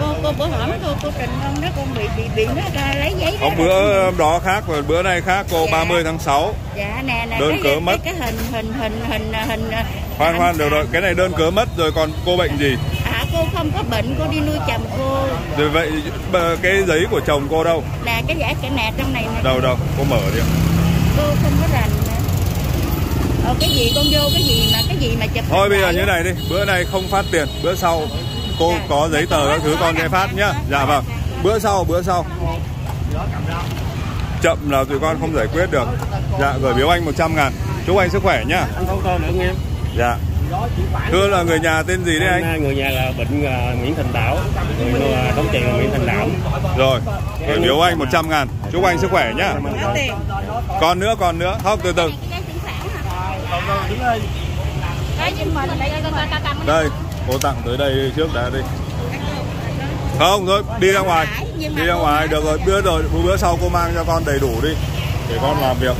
cô cô bữa hổm cô cô trình con đó con bị bị bị nó ra lấy giấy hôm bữa đó khác và bữa nay khác cô Dạ. 30 tháng 6 dạ nè nè Đơn cái, cái, mất. cái, cái hình hình hình hình hình khoan khoan được rồi cái này đơn cớ mất rồi còn cô bệnh gì? À cô không có bệnh cô đi nuôi chồng cô. Rồi vậy cái giấy của chồng cô đâu? Nè cái giải cái nè trong này nè. Đâu đâu cô mở đi ạ. cô không có rành ờ, cái gì con vô cái gì mà cái gì mà chụp thôi bây giờ như này đi bữa nay không phát tiền bữa sau cô có giấy tờ các thứ con sẽ phát nhá dạ vâng bữa sau bữa sau chậm là tụi con không giải quyết được dạ gửi biếu anh 100 ngàn chúc anh sức khỏe nhá anh photo nữa nghe dạ thưa là người nhà tên gì đấy anh người nhà là bệnh à, Nguyễn Thành Đảo người à, đóng tiền là Nguyễn Thành Đảo rồi gửi biếu anh 100 ngàn chúc anh sức khỏe nhá còn nữa còn nữa không từ từ đây cô tặng tới đây trước đã đi. Không thôi đi ra ngoài. Đi ra ngoài được rồi bữa rồi bữa sau cô mang cho con đầy đủ đi để con làm việc.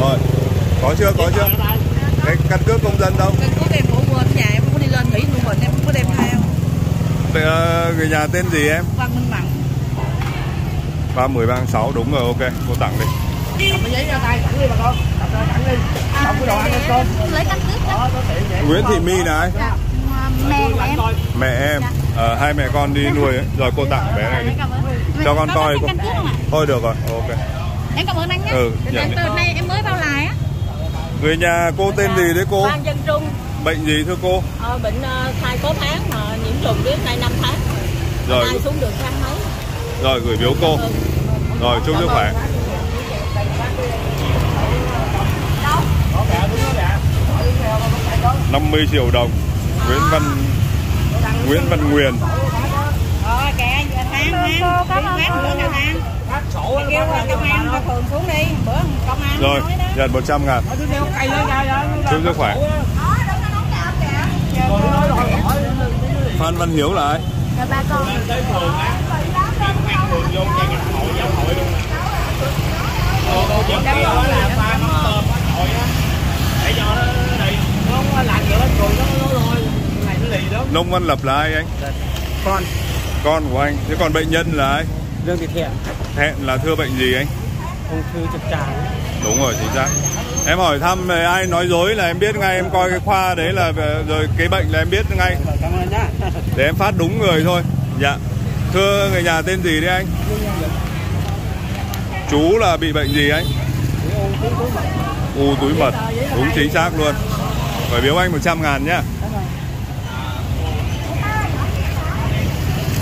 Rồi có chưa có chưa? Cái căn cước công dân đâu? Căn cước em của quên nhà em không có đi lên nghỉ luôn mình em không có đem theo. Ờ, người nhà tên gì em? Văn Minh Mặn ba mười ba sáu đúng rồi ok cô tặng đi cầm cái giấy ra tay sẵn đi bà con. Cầm ra sẵn đi cầm cái đồ ăn lên cơm lấy căn cước đó có tiện vậy Nguyễn Thị My này Dạ. mẹ em. Mẹ em Ờ, hai mẹ con đi nuôi ấy. rồi cô tặng bé này đi. Cảm ơn. Cho con coi thôi được rồi ok. Em cảm ơn anh nhé. Ừ, đi. từ nay em mới vào lại á. Người nhà cô tên gì đấy cô? Ban dân trung. Bệnh gì thưa cô? Ờ, bệnh ờ, thai có tháng mà nhiễm trùng đến nay 5 tháng. Rồi. nay xuống được tháng mấy? Rồi gửi biếu cô. Rồi chúc sức khỏe có kẹo đúng đó kìa 50 triệu đồng. Nguyễn Văn Nguyễn Văn Nguyên Rồi kìa, cho công an rồi nhận 100 ngàn. Chúc sức khỏe. Phan Văn Hiếu là ai ba con không làm gì hết rồi nó nó rồi này nó lì lắm Nông Văn Lập là ai anh? Con. Con của anh. Thế còn bệnh nhân là ai? Lương thị thiện. Hẹn là thưa bệnh gì anh? Ung thư trực tràng. Đúng rồi chính xác. Em hỏi thăm về ai nói dối là em biết ngay em coi cái khoa đấy là rồi cái bệnh là em biết ngay. Cảm ơn nhá. Để em phát đúng người thôi. Dạ. Thưa người nhà tên gì đấy anh? Chú là bị bệnh gì anh? U túi mật. Đúng chính xác luôn phải biếu anh 100 ngàn nhá.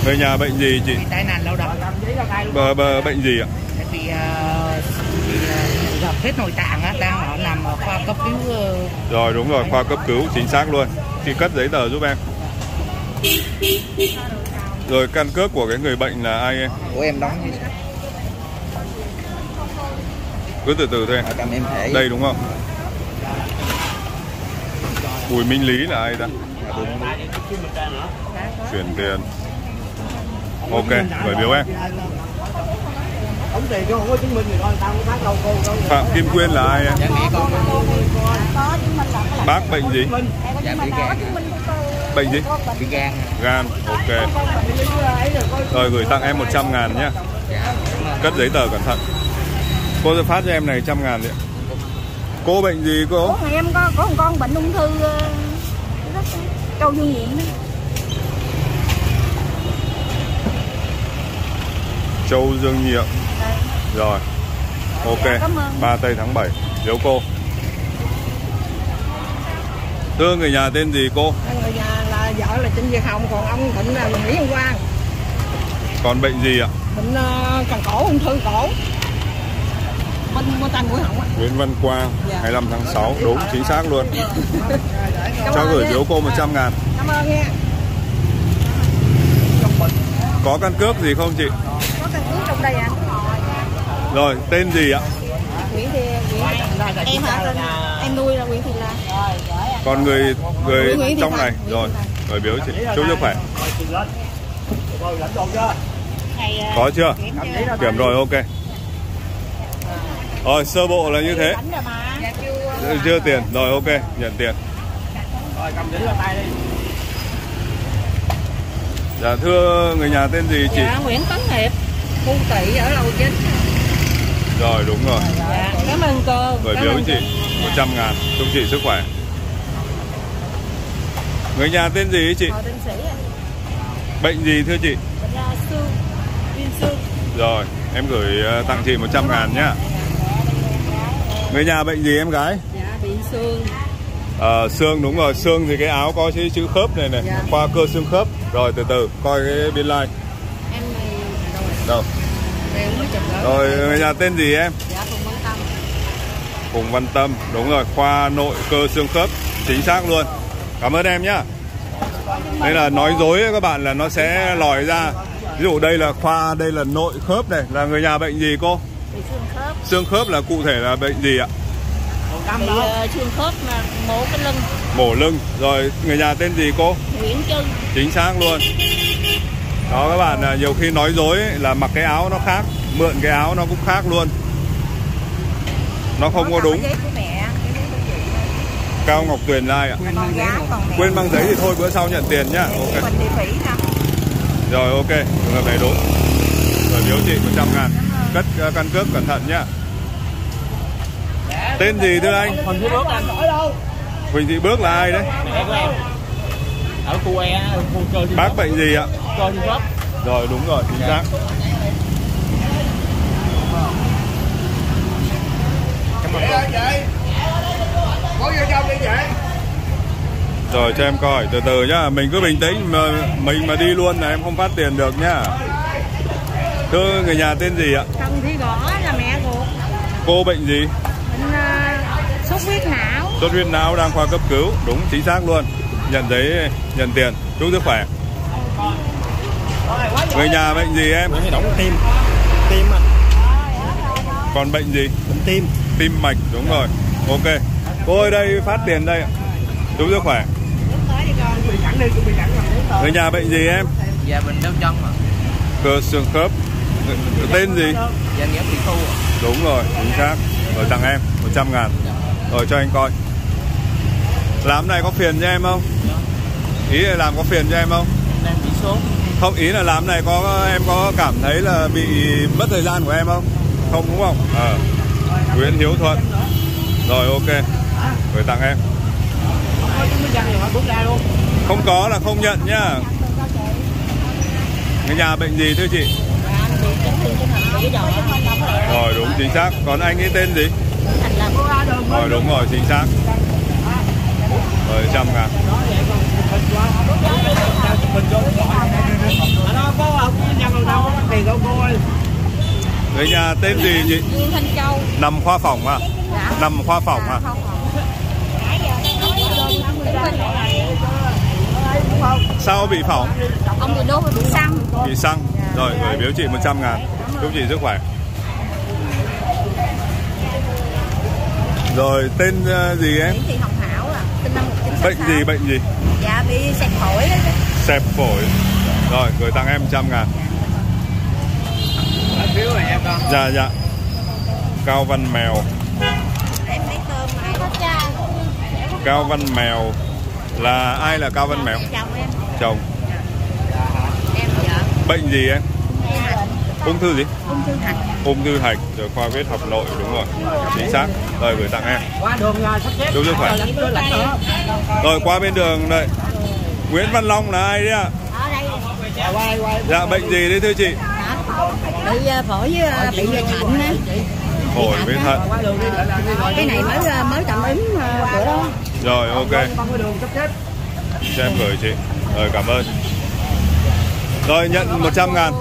Người nhà bệnh gì chị? Bị tai nạn lao động. Bờ, bờ bệnh gì ạ? Bị, uh, bị uh, gặp hết nội tạng á đang ở nằm ở khoa cấp cứu ờ, rồi đúng rồi khoa cấp cứu chính xác luôn. Chị cất giấy tờ giúp em. Rồi căn cước của cái người bệnh là ai em? Của em đóng cứ từ từ thôi đây đúng không Bùi Minh Lý là ai ta? Chuyển tiền. Ok gửi biếu em. Phạm Kim Quyên là ai em? Bác bệnh gì? Dạ bệnh gì? Bị gan. Gan ok. Rồi gửi tặng em 100 ngàn nhé. Dạ cất giấy tờ cẩn thận. Cô sẽ phát cho em này trăm ngàn đấy cô bệnh gì cô? Ủa, ngày em có có một con bệnh ung thư ờ, rất câu dương nhiễm đó. Châu Dương Nhiệm. Rồi. Ok. Cảm ơn. ba tây tháng 7 biếu cô. Thưa người nhà tên gì cô? Người nhà là vợ là Trịnh Việt Hồng còn ông Thịnh là Nguyễn Quang. Còn bệnh gì ạ? Bệnh uh, cần cổ ung thư cổ bên bên tay mũi họng á. Nguyễn Văn Quang Dạ. 25 tháng 6 đúng chính xác luôn. Cảm cho gửi biếu cô 100 ngàn. Cảm ơn nha. Có căn cước gì không chị? Có căn cước trong đây ạ. Rồi tên gì ạ? Nguyễn Thị Nguyễn em hả? Tên em nuôi là Nguyễn Thị La còn người người Nguyễn trong này. Rồi gửi biếu chị. Chúc sức khỏe. Rồi chưa có chưa? Kiểm rồi ok rồi sơ bộ là như thế. Chưa tiền. rồi. Ok nhận tiền. Rồi cầm giấy ra tay đi. Dạ thưa người nhà tên gì chị? Dạ Nguyễn Tấn Hiệp khu tỷ ở lầu chính rồi đúng rồi. Dạ cảm ơn cô gửi biếu chị 100 ngàn. Chúc chị sức khỏe. Người nhà tên gì ấy chị? Họ tên sĩ ạ. bệnh gì thưa chị? Bệnh là xương viêm xương rồi em gửi ờ, tặng chị 100 ngàn nhá người nhà bệnh gì em gái? Dạ bị xương. Ờ, xương đúng rồi xương thì cái áo có chữ chữ khớp này này Dạ. khoa cơ xương khớp. Rồi từ từ coi cái biên lai. Em này rồi? Đâu? Rồi người nhà tên gì em? Dạ cùng quan tâm. Phùng Văn Tâm đúng rồi khoa nội cơ xương khớp chính xác luôn. Cảm ơn em nhá. Đây là nói dối các bạn là nó sẽ lòi ra. Ví dụ đây là khoa đây là nội khớp này là người nhà bệnh gì cô xương khớp. Xương khớp là cụ thể là bệnh gì ạ? Bị ờ, xương khớp mà mổ cái lưng. Mổ lưng. Rồi người nhà tên gì cô? Nguyễn Trân. Chính xác luôn. Đó các bạn là nhiều khi nói dối là mặc cái áo nó khác mượn cái áo nó cũng khác luôn. Nó không có đúng. Cao ngọc tuyền lai ạ? Giá còn mẹ. Quên mang giấy thì thôi bữa sau nhận tiền nhá. Ok. Rồi ok. Trường hợp này đúng rồi biếu chị 100 ngàn. uh, căn cước cẩn thận nhá. Tên gì thưa anh? Huỳnh Thị Bước anh. Huỳnh Thị Bước là ai đấy? Ở khu E khu cơ bác bệnh gì ạ? Cơ rồi đúng rồi chính xác. Có vô trong đi vậy Rồi cho em coi từ từ nhá. Mình cứ bình tĩnh mà Mình mà đi luôn là em không phát tiền được nhá Thưa người nhà tên gì ạ? Trần Thị Gõ là mẹ ruột Cô bệnh gì? Bệnh uh, sốt huyết não. Xuất huyết não đang khoa cấp cứu. Đúng chính xác luôn. Nhận giấy nhận tiền. Chúc sức khỏe. Người nhà bệnh gì em? Thị Đổng tim. Tim anh Còn bệnh gì? Bệnh tim. Tim mạch. Đúng rồi. Ok. Cô ơi đây phát tiền đây ạ. Chúc sức khỏe. Người nhà bệnh gì em? Dạ mình đeo chân mà Cơ xương khớp Tên gì? Dạ nghĩa thị thu Đúng rồi, chính xác. Rồi tặng em 100 ngàn. Rồi cho anh coi. Làm này có phiền cho em không? Ý là làm có phiền cho em không? đang bị sốt. Không, ý là làm này có em có cảm thấy là bị mất thời gian của em không? Không đúng không? Ờ. Nguyễn Hiếu Thuận. Rồi ok. Rồi tặng em. Không có là không nhận nhá. Cái nhà bệnh gì thưa chị? Rồi đúng chính xác Còn anh ấy tên gì? Rồi đúng rồi chính xác Rồi trăm ngàn Người nhà tên gì chị? Nằm khoa phòng à? Nằm khoa phòng à? Sao bị phỏng? ông bị đốt bị xăng Bị xăng Rồi gửi biếu chị 100 ngàn. Chúc chị sức khỏe. Rồi tên ờ, gì em? Thị Hồng Hảo à sinh năm 1966 Bệnh gì bệnh gì? dạ bị sẹt phổi chứ. Xẹp phổi. Rồi gửi tặng em 100 ngàn. Phiếu này em con. Dạ dạ. Cao Văn Mèo. Em lấy cơm này Cao Văn Mèo. Là ai là Cao Văn Mèo? chồng em. Chồng Bệnh gì em? Ung thư gì? ung thư hạch Ung thư hạch Rồi khoa huyết học nội đúng rồi. Chính xác. Rồi gửi tặng em. Qua đường là sắp xếp. Cơ lãnh nữa. Rồi qua bên đường đây. Nguyễn Văn Long là ai đấy ạ? ở đây. Quay quay Dạ bệnh gì đấy thưa chị? bị ờ, phổi với ờ, bị thận á Phổi với thận. Rồi. Cái này mới mới tạm ứng bữa đó. Rồi ok. Con cái đường sắp xếp. Cho em gửi chị. Rồi cảm ơn Rồi nhận 100 ngàn.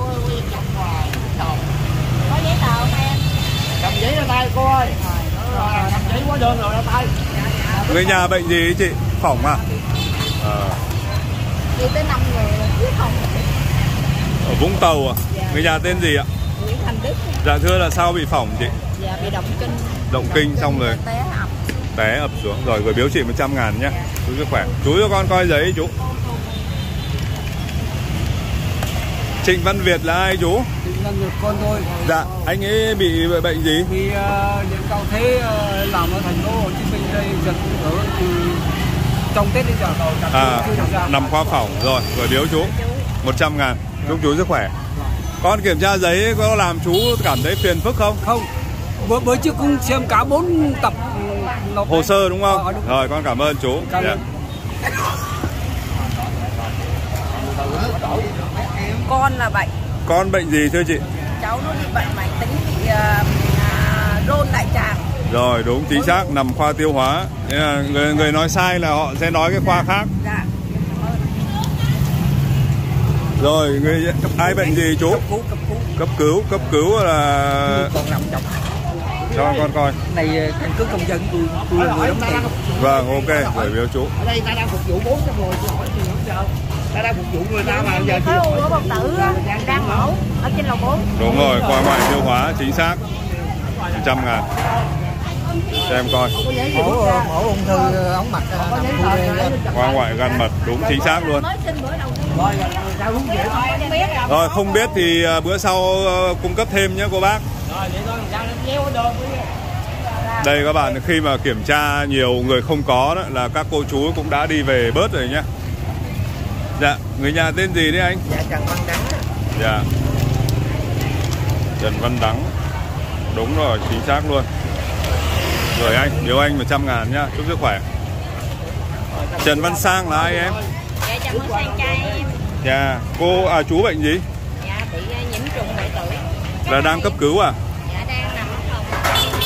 Có giấy tờ không em? Cầm giấy ra tay cô ơi. Rồi, cầm giấy quá đơn rồi ra tay. Người nhà bệnh gì ấy chị? Phỏng à? à đi tới năm người biết không? Ở Vũng Tàu à? Người nhà tên gì ạ? Nguyễn Thành Đức. Dạ thưa là sao bị phỏng chị? dạ bị động kinh. Động kinh xong rồi. té ập té ập xuống. Rồi gửi biếu chị 100 ngàn nhé. Chú sức khỏe. Chú cho con coi giấy chú Trịnh Văn Việt là ai chú? thì là người con thôi Dạ anh ấy bị bệnh gì? vì uh, những cao thế ờ, làm ở thành phố Hồ Chí Minh đây giật ở từ trong Tết đến giờ À nằm khoa phòng Rồi gửi biếu chú 100 ngàn Chúc chú sức khỏe Con kiểm tra giấy có làm chú cảm thấy phiền phức không? không bữa, bữa trước cũng xem cả bốn tập nộp Hồ sơ đúng không? Ờ, đúng. Rồi con cảm ơn chú Cảm Dạ. ơn. Con là bệnh Con bệnh gì thưa chị? cháu nó bị bệnh mãn tính bị uh, rôn đại tràng Rồi đúng chính xác nằm khoa tiêu hóa. Người người nói sai là họ sẽ nói cái khoa khác. Dạ. Rồi người ai bệnh gì chú? Cứu cấp cứu. Cấp cứu, cấp cứu là Còn nằm chồng. cho con coi. Này ờ, căn cước công dân tôi tôi là người đóng tiền. Vâng, ok, gửi biếu chú. ở đây ta đang phục vụ 400 người tôi hỏi gì không sao ta đang phục vụ người ta mà giờ u ở bầu tử á, đang mổ ở trên lầu 4 Đúng rồi, khoa ngoại tiêu hóa chính xác. 100 ngàn. Xem coi. Mổ ờ, mổ ung thư ờ, ống mạch ờ, Khoa ngoại gan mật đúng chính xác luôn. rồi không biết thì à, bữa sau ờ, cung cấp thêm nhé cô bác. Đây các bạn khi mà kiểm tra nhiều người không có đó là các cô chú cũng đã đi về bớt rồi nhé. Dạ, người nhà tên gì đấy anh? Dạ Trần Văn Đắng. Dạ. Trần Văn Đắng. Đúng rồi, chính xác luôn. Rồi anh, biếu anh 100 ngàn nhá, chúc sức khỏe. Trần Văn Sang là ai em? Dạ chào mừng sang trai em Dạ, cô à chú bệnh gì? Dạ bị uh, nhiễm trùng bại tử Là đang cấp cứu à? Dạ đang nằm ở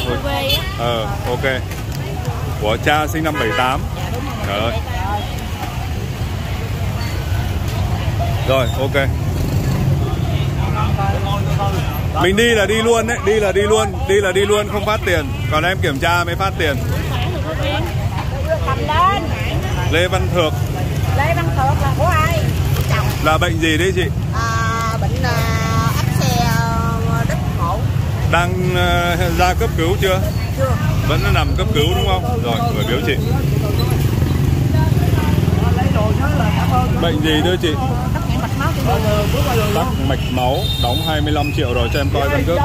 phòng UV á Ờ, ok. Của cha sinh năm 78. Dạ đúng rồi Trời ơi. Rồi, ok. Mình đi là đi luôn đấy, đi là đi luôn, đi là đi luôn không phát tiền. Còn em kiểm tra mới phát tiền. Lê Văn Thược Lê Văn Thược là của ai chồng là bệnh gì đấy chị? à, bệnh à, áp xe à, đất mổ Đang ờ, ra cấp cứu chưa? chưa Vẫn nằm cấp cứu đúng không? Rồi, gửi biếu chị. Bệnh gì thưa chị? Tắc mạch máu đóng 25 triệu rồi cho em coi căn cước.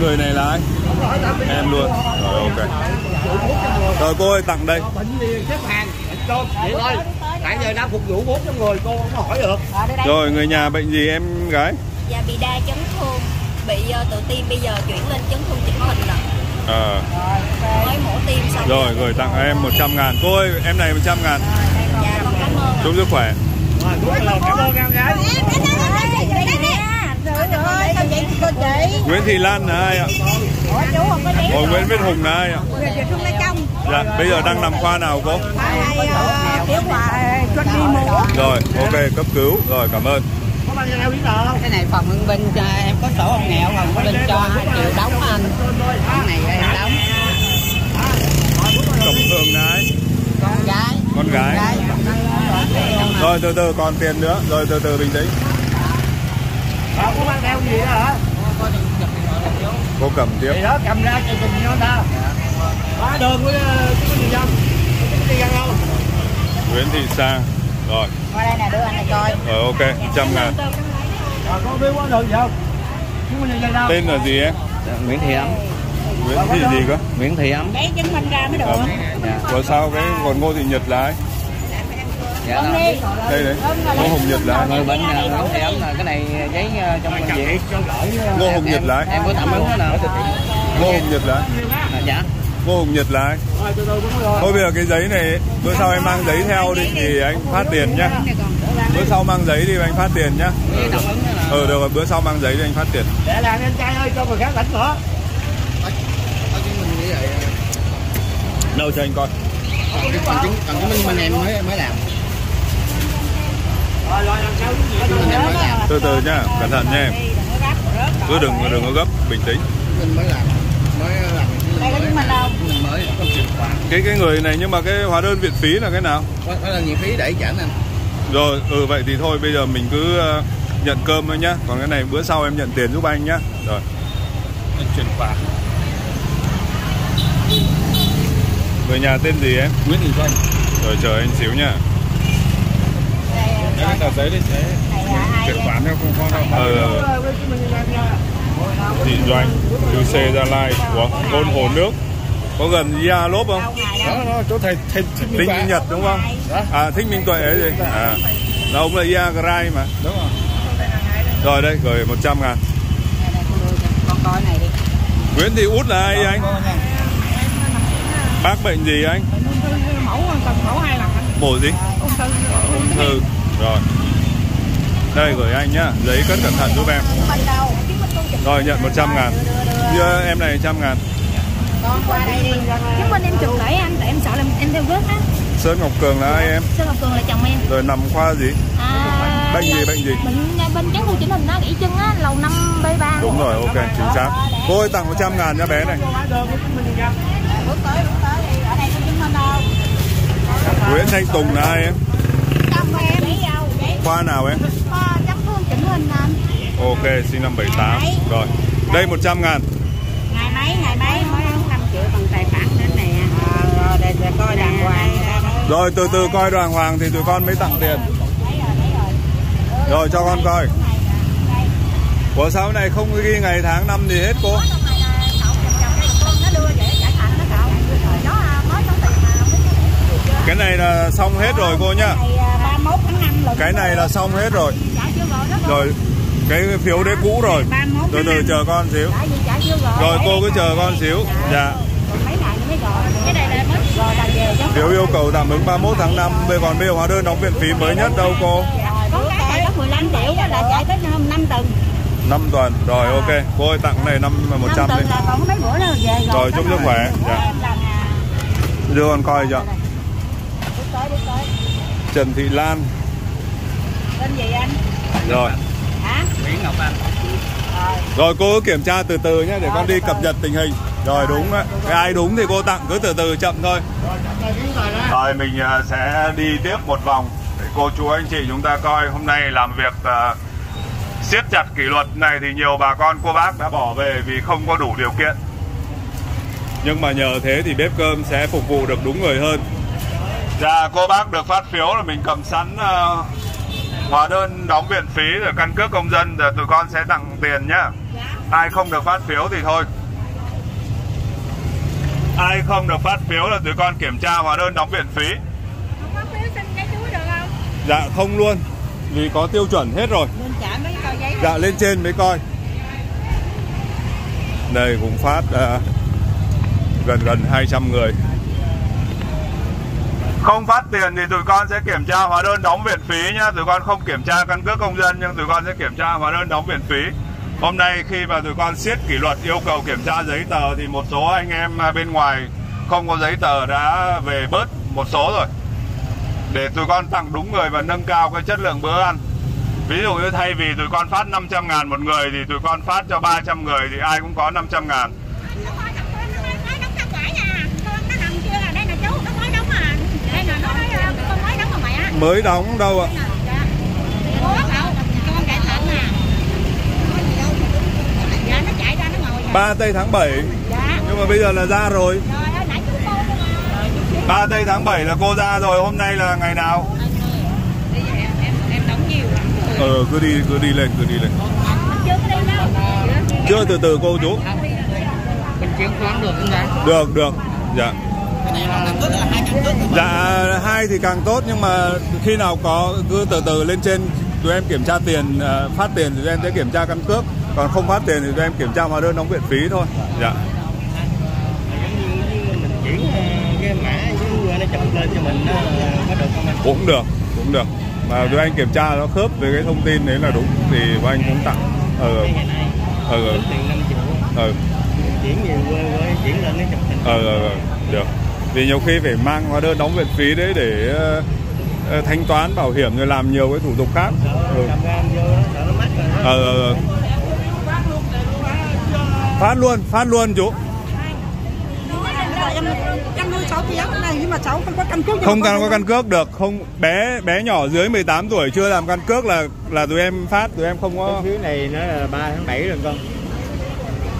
Người này là ai? Em luôn. Rồi ok. Rồi cô ơi tặng đây. bệnh xếp hàng cơm vậy thôi tại giờ đang phục vụ 400 người cô không hỏi được à, Rồi người nhà bệnh gì em gái? Dạ bị đa chấn thương Bị uh, tự tim bây giờ chuyển lên chấn thương chỉnh hình rồi Ờ. Mới mổ tim xong Rồi gửi tặng em 100 ngàn. Cô ơi em này 100 ngàn. Ơn Chúc sức khỏe. Nguyễn Thị Lan là ai ạ? Ủa Nguyễn Viết Hùng là ai ạ? Dạ, bây giờ đang nằm khoa nào cô? Rồi, ok, cấp cứu. Rồi, cảm ơn. Cái này phòng hương binh cho em có sổ ông nghèo phòng hương binh cho 2 triệu đóng anh. Cái này em đóng. Hương là ai? Con gái. Con gái. Gái. Rồi, từ từ còn tiền nữa. Rồi, từ từ bình tĩnh. bà có mang theo gì đó hả Cô cầm tiếp. thì đó cầm ra cho cùng nhau ta hóa đơn với ờ, dân chứng minh nhân dân không Nguyễn Thị Sang. Rồi, Qua đây nè đưa anh này coi rồi ok, 100 ngàn. bà có biết hóa đơn gì không Tên là gì em? Nguyễn Thị Ấm. Nguyễn Thị gì cơ? Nguyễn Thị Ấm. Giấy chứng minh ra mới được. Rồi sao cái còn Ngô Thị Nhật là ai? Dạ Ôm đi Đây đấy. Ngô Hồng Nhật là ai? Người bệnh là Nguyễn Thị Ấm là cái này giấy ờ, trong bệnh viện. ờ, Ngô Hồng Nhật là ai? Em có tạm ứng đó nè. Ngô Hồng Nhật? À, Dạ. Ngô Hồng Nhật là ai? rồi từ từ đúng rồi Thôi bây giờ cái giấy này bữa sau em mang giấy theo đi thì anh phát tiền nhá. Bữa sau mang giấy đi anh phát tiền nhá. Ừ được rồi, bữa sau mang giấy đi anh phát tiền. để làm em trai ơi cho người khác lãnh nữa Đâu cho anh coi. Còn chứng minh bên em mới mới làm. rồi rồi làm sao Chứng minh em mới làm. Từ từ nhá, cẩn thận nha. Cứ đừng đừng có gấp, bình tĩnh. Mới làm. Mới làm. Đây có chứng minh đâu mới chuyển khoản. Cái cái người này nhưng mà cái hóa đơn viện phí là cái nào? Có là nhiều phí để trả anh. Rồi, ừ vậy thì thôi bây giờ mình cứ ờ, nhận cơm thôi nhá. Còn cái này bữa sau em nhận tiền giúp anh nhá. Rồi. Chuyển khoản. Người nhà tên gì em? Nguyễn Thị Xuân Rồi chờ anh xíu nhá. Cái tờ giấy đấy thế chuyển khoản theo không có đâu Ờ, nha thị doanh, từ xe Gia Lai, Ủa, thôn Hồ Nước. Có gần Gia Lốp không? đó đó chỗ thầy thầy thích Minh Nhật đúng không? À, Thích Minh Tuệ ấy gì? À, là ông là Ia Grai mà. đúng rồi Rồi đây, gửi 100 ngàn. Đi. Nguyễn Thị Út là ai anh? Bác bệnh gì anh? mẫu mẫu hai lần anh Mổ gì? ung thư Ung thư. Rồi. Đây gửi anh nhá, giấy cất cẩn thận giúp em. Chứng Rồi nhận 100 ngàn. Như em này trăm ngàn. Con qua đây đi Chúng bên em chụp lại anh, tại em sợ là em theo rớt á. Sơn Ngọc Cường là ai em? Sơn Ngọc Cường là chồng em. Rồi nằm khoa gì? À, Bệnh gì, bệnh gì? Bệnh ngay bên chấn thương chỉnh hình nó gãy chân á, lầu 5 B3 Đúng rồi ok chính xác. Cô ơi tặng 100 ngàn cho bé này. Chứng Nguyễn Thanh Tùng là ai em Khoa nào em Khoa chấn thương chỉnh hình anh Ok sinh năm 78 Rồi đây 100 ngàn. Ngày mấy ngày mấy? Mới 5 triệu bằng tài khoản đến nè. Rồi để, để coi đàng hoàng Rồi từ từ coi đoàn hoàng thì tụi con mới tặng tiền. Rồi cho con coi. Ủa sao cái này không ghi ngày tháng năm gì hết cô? Cái này là xong hết rồi cô nhá ngày 31 tháng 5 lần Cái này là xong hết rồi. Chưa Rồi cái phiếu đấy cũ rồi. Từ từ chờ con xíu. Chưa Rồi cô cứ chờ con xíu. Dạ. Về Phiếu yêu cầu tạm ứng 31 tháng 5 Bây còn bây giờ hóa đơn đóng viện phí mới nhất đâu cô? Có cái có 15 triệu là chạy tới hôm 5 tuần. 5 tuần. Rồi ok. Cô ơi tặng này 5 5 100 tuần đi. là còn có mấy bữa nữa về rồi. Rồi chúc sức khỏe. Dạ. à, Đưa con coi tới Trần Thị Lan tên gì anh? Rồi. Hả? Nguyễn Ngọc Anh. Rồi. Cô cứ kiểm tra từ từ nhé Để con đi cập nhật tình hình. Rồi đúng Cái ai đúng thì cô tặng cứ từ từ chậm thôi. Rồi mình à, sẽ đi tiếp một vòng. Để cô chú anh chị chúng ta coi Hôm nay làm việc à, siết chặt kỷ luật này Thì nhiều bà con cô bác đã bỏ về Vì không có đủ điều kiện. Nhưng mà nhờ thế thì bếp cơm sẽ phục vụ được đúng người hơn. Dạ cô bác được phát phiếu là mình cầm sẵn à, hóa đơn đóng viện phí rồi căn cước công dân rồi tụi con sẽ tặng tiền nhá. Ai không được phát phiếu thì thôi. Ai không được phát phiếu là tụi con kiểm tra hóa đơn đóng viện phí. Không có phiếu xin giấy chuối được không? Dạ không luôn. Vì có tiêu chuẩn hết rồi. Mình trả mấy tờ giấy dạ lên trên mới coi. Đây cũng phát à, gần gần 200 người không phát tiền thì tụi con sẽ kiểm tra hóa đơn đóng viện phí nhá. Tụi con không kiểm tra căn cước công dân, nhưng tụi con sẽ kiểm tra hóa đơn đóng viện phí. Hôm nay khi mà tụi con siết kỷ luật, yêu cầu kiểm tra giấy tờ thì một số anh em à, bên ngoài không có giấy tờ đã về bớt một số rồi. Để tụi con tặng đúng người và nâng cao cái chất lượng bữa ăn. Ví dụ như thay vì tụi con phát 500 ngàn một người thì tụi con phát cho 300 người thì ai cũng có 500 ngàn. Mới đóng đâu ạ. Ba tây tháng 7 nhưng mà bây giờ là ra rồi. Ba tây tháng 7 là cô ra rồi hôm nay là ngày nào? Ờ cứ đi cứ đi lên cứ đi lên. Chưa từ từ cô chú. Được được. Dạ. Dạ hai thì càng tốt nhưng mà khi nào có cứ từ từ lên trên tụi em kiểm tra tiền ờ, phát tiền thì tụi em sẽ kiểm tra căn cước. Còn không phát tiền thì tụi em kiểm tra hóa đơn đóng viện phí thôi. Dạ. Mình chuyển cái mã với nó chụp lên cho mình nó có được không anh? cũng được cũng được. Mà tụi anh kiểm tra nó khớp với cái thông tin đấy là đúng thì bọn anh cũng tặng. 5 triệu. Ờ. Chuyển về quê quê chuyển lên nó chụp hình. Ờ ờ, ờ, được. Vì nhiều khi phải mang hóa đơn đóng viện phí đấy để thanh toán bảo hiểm rồi làm nhiều cái thủ tục khác. Ừ. ờ ờ, ờ. phát luôn phát luôn chú. Không có căn cước không cần có căn cước được. không bé bé nhỏ dưới 18 tuổi chưa làm căn cước là là tụi em phát tụi em không có Cái này nó là 3 tháng 7 rồi con.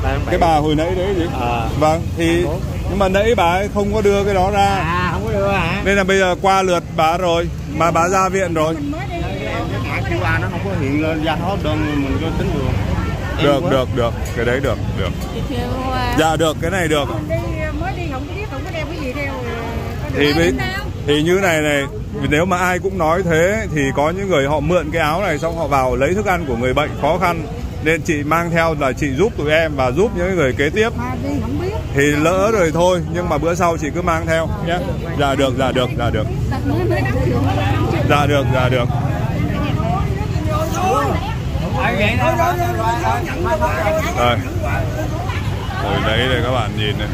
3 tháng 7 cái bà hồi nãy đấy gì Ờ. vâng thì nhưng mà nãy bà ấy không có đưa cái đó ra. À hả? nên là bây giờ qua lượt bà rồi mà bà ra viện rồi. Mã QR nó không có hiện lên ra hóa đơn mình có tính được. Được được được. Cái đấy được được. Dạ được cái này được. Đi mới đi không có biết không có đem cái gì theo có được thì mới thì như này này nếu mà ai cũng nói thế thì có những người họ mượn cái áo này xong họ vào lấy thức ăn của người bệnh khó khăn nên chị mang theo là chị giúp tụi em và giúp những người kế tiếp. Mà đi không biết. Thì lỡ rồi thôi nhưng mà bữa sau chị cứ mang theo nhé. Dạ được dạ được dạ được. Dạ được dạ được. Rồi Rồi đấy đây các bạn nhìn này.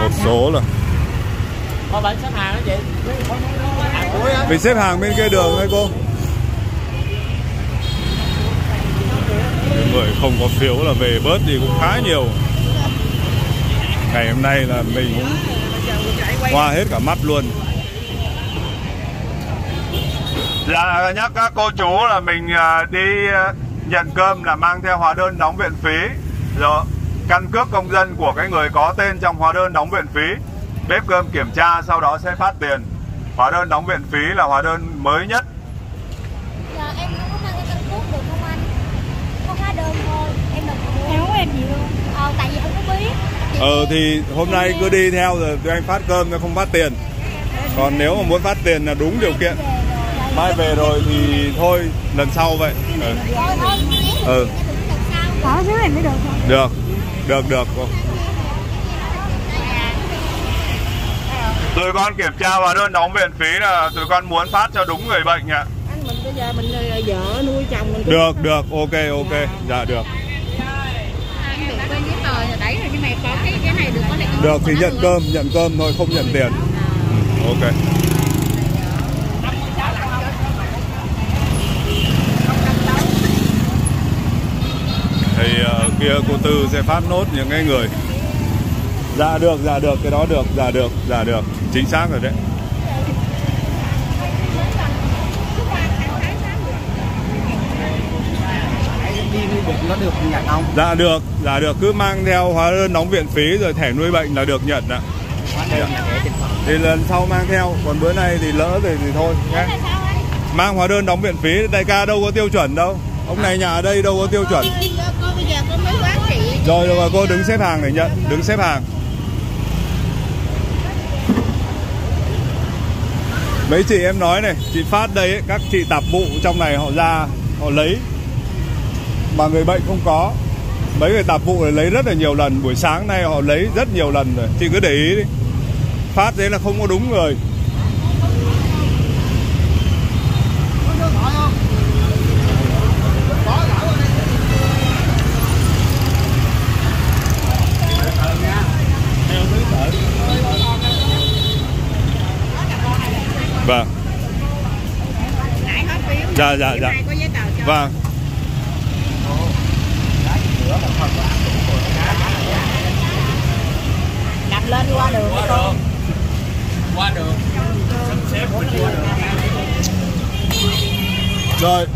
Một số là Mình xếp hàng bên kia đường thôi cô người không có phiếu là về bớt đi cũng khá nhiều. Ngày hôm nay là mình cũng hoa hết cả mắt luôn. Dạ nhắc các cô chú là mình à, đi à, nhận cơm là mang theo hóa đơn đóng viện phí. Rồi, căn cước công dân của cái người có tên trong hóa đơn đóng viện phí. Bếp cơm kiểm tra, sau đó sẽ phát tiền. Hóa đơn đóng viện phí là hóa đơn mới nhất Dạ em không có mang cái căn cước được không anh? Có hóa đơn thôi, em có không em gì luôn Ờ, tại vì em không biết. Ờ thì hôm nay cứ đi theo rồi tụi anh phát cơm nó không phát tiền. Còn nếu mà muốn phát tiền là đúng điều kiện. Mai về rồi thì thôi lần sau vậy. Ừ. Ừ. Có xíu em mới được được. Được được. Tụi con kiểm tra hóa đơn đóng viện phí là tụi con muốn phát cho đúng người bệnh ạ. Anh mình bây giờ mình là vợ nuôi chồng mình được. được. Ok ok. Dạ được anh được bên giấy tờ là đấy rồi nhưng mà có cái cái này được có lẽ được thì nhận cơm nhận cơm thôi không nhận tiền. Ừ, ok. Thì ờ, kia cô tư sẽ phát nốt những cái người. Dạ được dạ được cái đó được dạ được dạ được. Chính xác rồi đấy được nó được nhận không? Dạ được dạ được. Cứ mang theo hóa đơn đóng viện phí rồi thẻ nuôi bệnh là được nhận ạ. Phòng. Thì lần sau mang theo còn bữa nay thì lỡ rồi thì thôi nhé mang hóa đơn đóng viện phí đại ca đâu có tiêu chuẩn đâu. Ông này nhà ở đây đâu có tiêu chuẩn. Rồi rồi cô đứng xếp hàng để nhận đứng xếp hàng. Mấy chị em nói này chị phát đây ấy, các chị tạp vụ trong này họ ra họ lấy mà người bệnh không có. Mấy người tạp vụ này lấy rất là nhiều lần. Buổi sáng nay họ lấy rất nhiều lần rồi. Chị cứ để ý đi. Phát đấy là không có đúng người. Vâng. Hết phiếu dạ dạ dạ Ai có giấy tờ cho vâng đạp lên qua đường đi cô Qua đường. Xếp mình qua đường. Rồi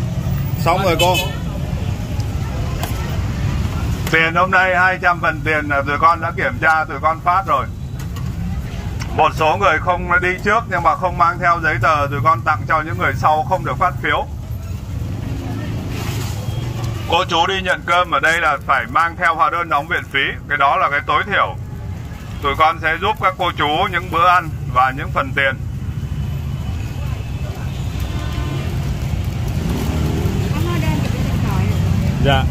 Xong rồi cô. Tiền hôm nay 200 phần tiền là tụi con đã kiểm tra tụi con phát rồi. Một số người không đi trước nhưng mà không mang theo giấy tờ tụi con tặng cho những người sau không được phát phiếu Cô chú đi nhận cơm ở đây là phải mang theo hóa đơn đóng viện phí. Cái đó là cái tối thiểu. Tụi con sẽ giúp các cô chú những bữa ăn và những phần tiền. Dạ.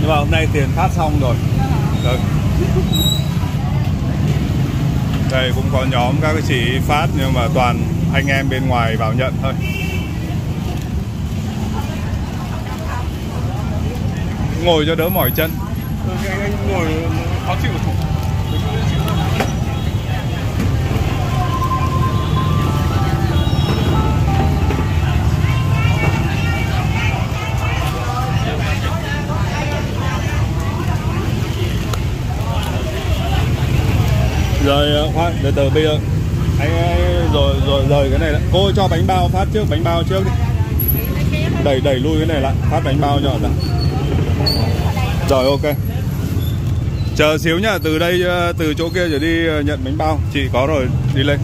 Nhưng mà hôm nay tiền phát xong rồi. Được. Đây, cũng có nhóm các cái chị phát, Nhưng mà toàn anh em bên ngoài vào nhận thôi. Ngồi cho đỡ mỏi chân anh Ngồi khó chịu Rồi ờ, khoan, từ từ bây giờ anh ờ, rồi rồi rời cái này lại. Cô cho bánh bao phát trước, bánh bao trước đi. Đẩy đẩy lui cái này lại, phát bánh bao cho lại. Rồi ok. Chờ xíu nhá, từ đây ờ, từ chỗ kia trở đi ờ, nhận bánh bao. Chị có rồi, đi lên.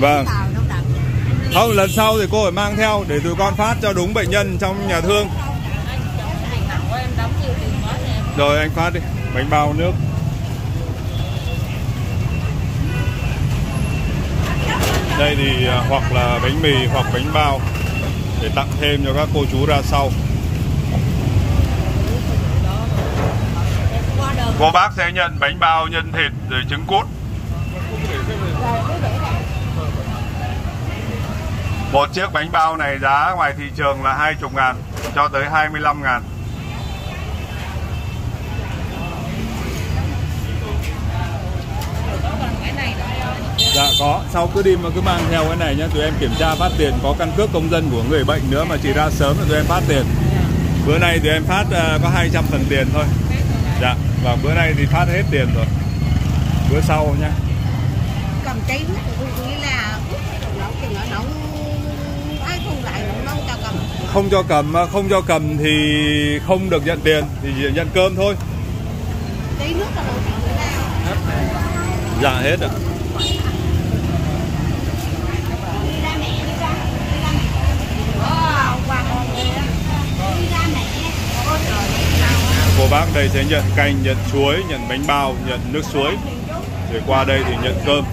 Vâng. Không, lần sau thì cô phải mang theo để tụi con phát cho đúng bệnh nhân trong nhà thương. Rồi anh phát đi, bánh bao nước. Đây thì à, hoặc là bánh mì hoặc bánh bao để tặng thêm cho các cô chú ra sau. Cô bác sẽ nhận bánh bao nhân thịt rồi trứng cút. Một chiếc bánh bao này giá ngoài thị trường là 20 ngàn cho tới 25 ngàn Dạ có, sau cứ đi mà cứ mang theo cái này nhé Tụi em kiểm tra phát tiền, có căn cước công dân của người bệnh nữa mà chỉ ra sớm thì tụi em phát tiền. Bữa nay tụi em phát uh, có 200 phần tiền thôi. Dạ, và bữa nay thì phát hết tiền rồi. Bữa sau nhé cầm là cái ai không cho cầm? Không cho cầm, không cho cầm thì không được nhận tiền Thì chỉ nhận cơm thôi. Cháy nước là nào? Dạ hết ạ Cô bác đây sẽ nhận canh, nhận chuối, nhận bánh bao, nhận nước suối. Rồi qua đây thì nhận cơm.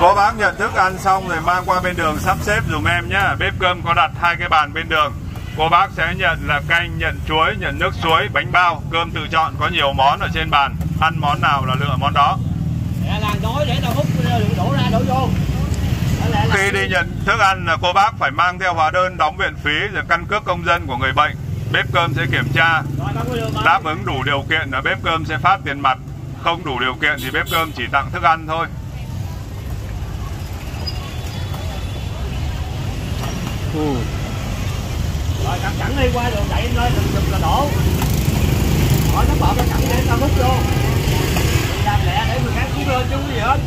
Cô bác nhận thức ăn xong rồi mang qua bên đường sắp xếp dùm em nhá. Bếp cơm có đặt hai cái bàn bên đường. Cô bác sẽ nhận là canh, nhận chuối, nhận nước suối, bánh bao. Cơm tự chọn có nhiều món ở trên bàn. Ăn món nào là lựa món đó? Khi đi nhận thức ăn là cô bác phải mang theo hóa đơn đóng viện phí rồi căn cước công dân của người bệnh. Bếp cơm sẽ kiểm tra. Đáp ứng đủ điều kiện là bếp cơm sẽ phát tiền mặt. Không đủ điều kiện thì bếp cơm chỉ tặng thức ăn thôi. Ừ. Rồi cẳng cẳng đi qua đường đẩy em lên đừng đừng là đổ. Hỏi nó bọt nó cẳng để tao múc vô. Làm lẹ để người khác kiếm lên chứ gì hết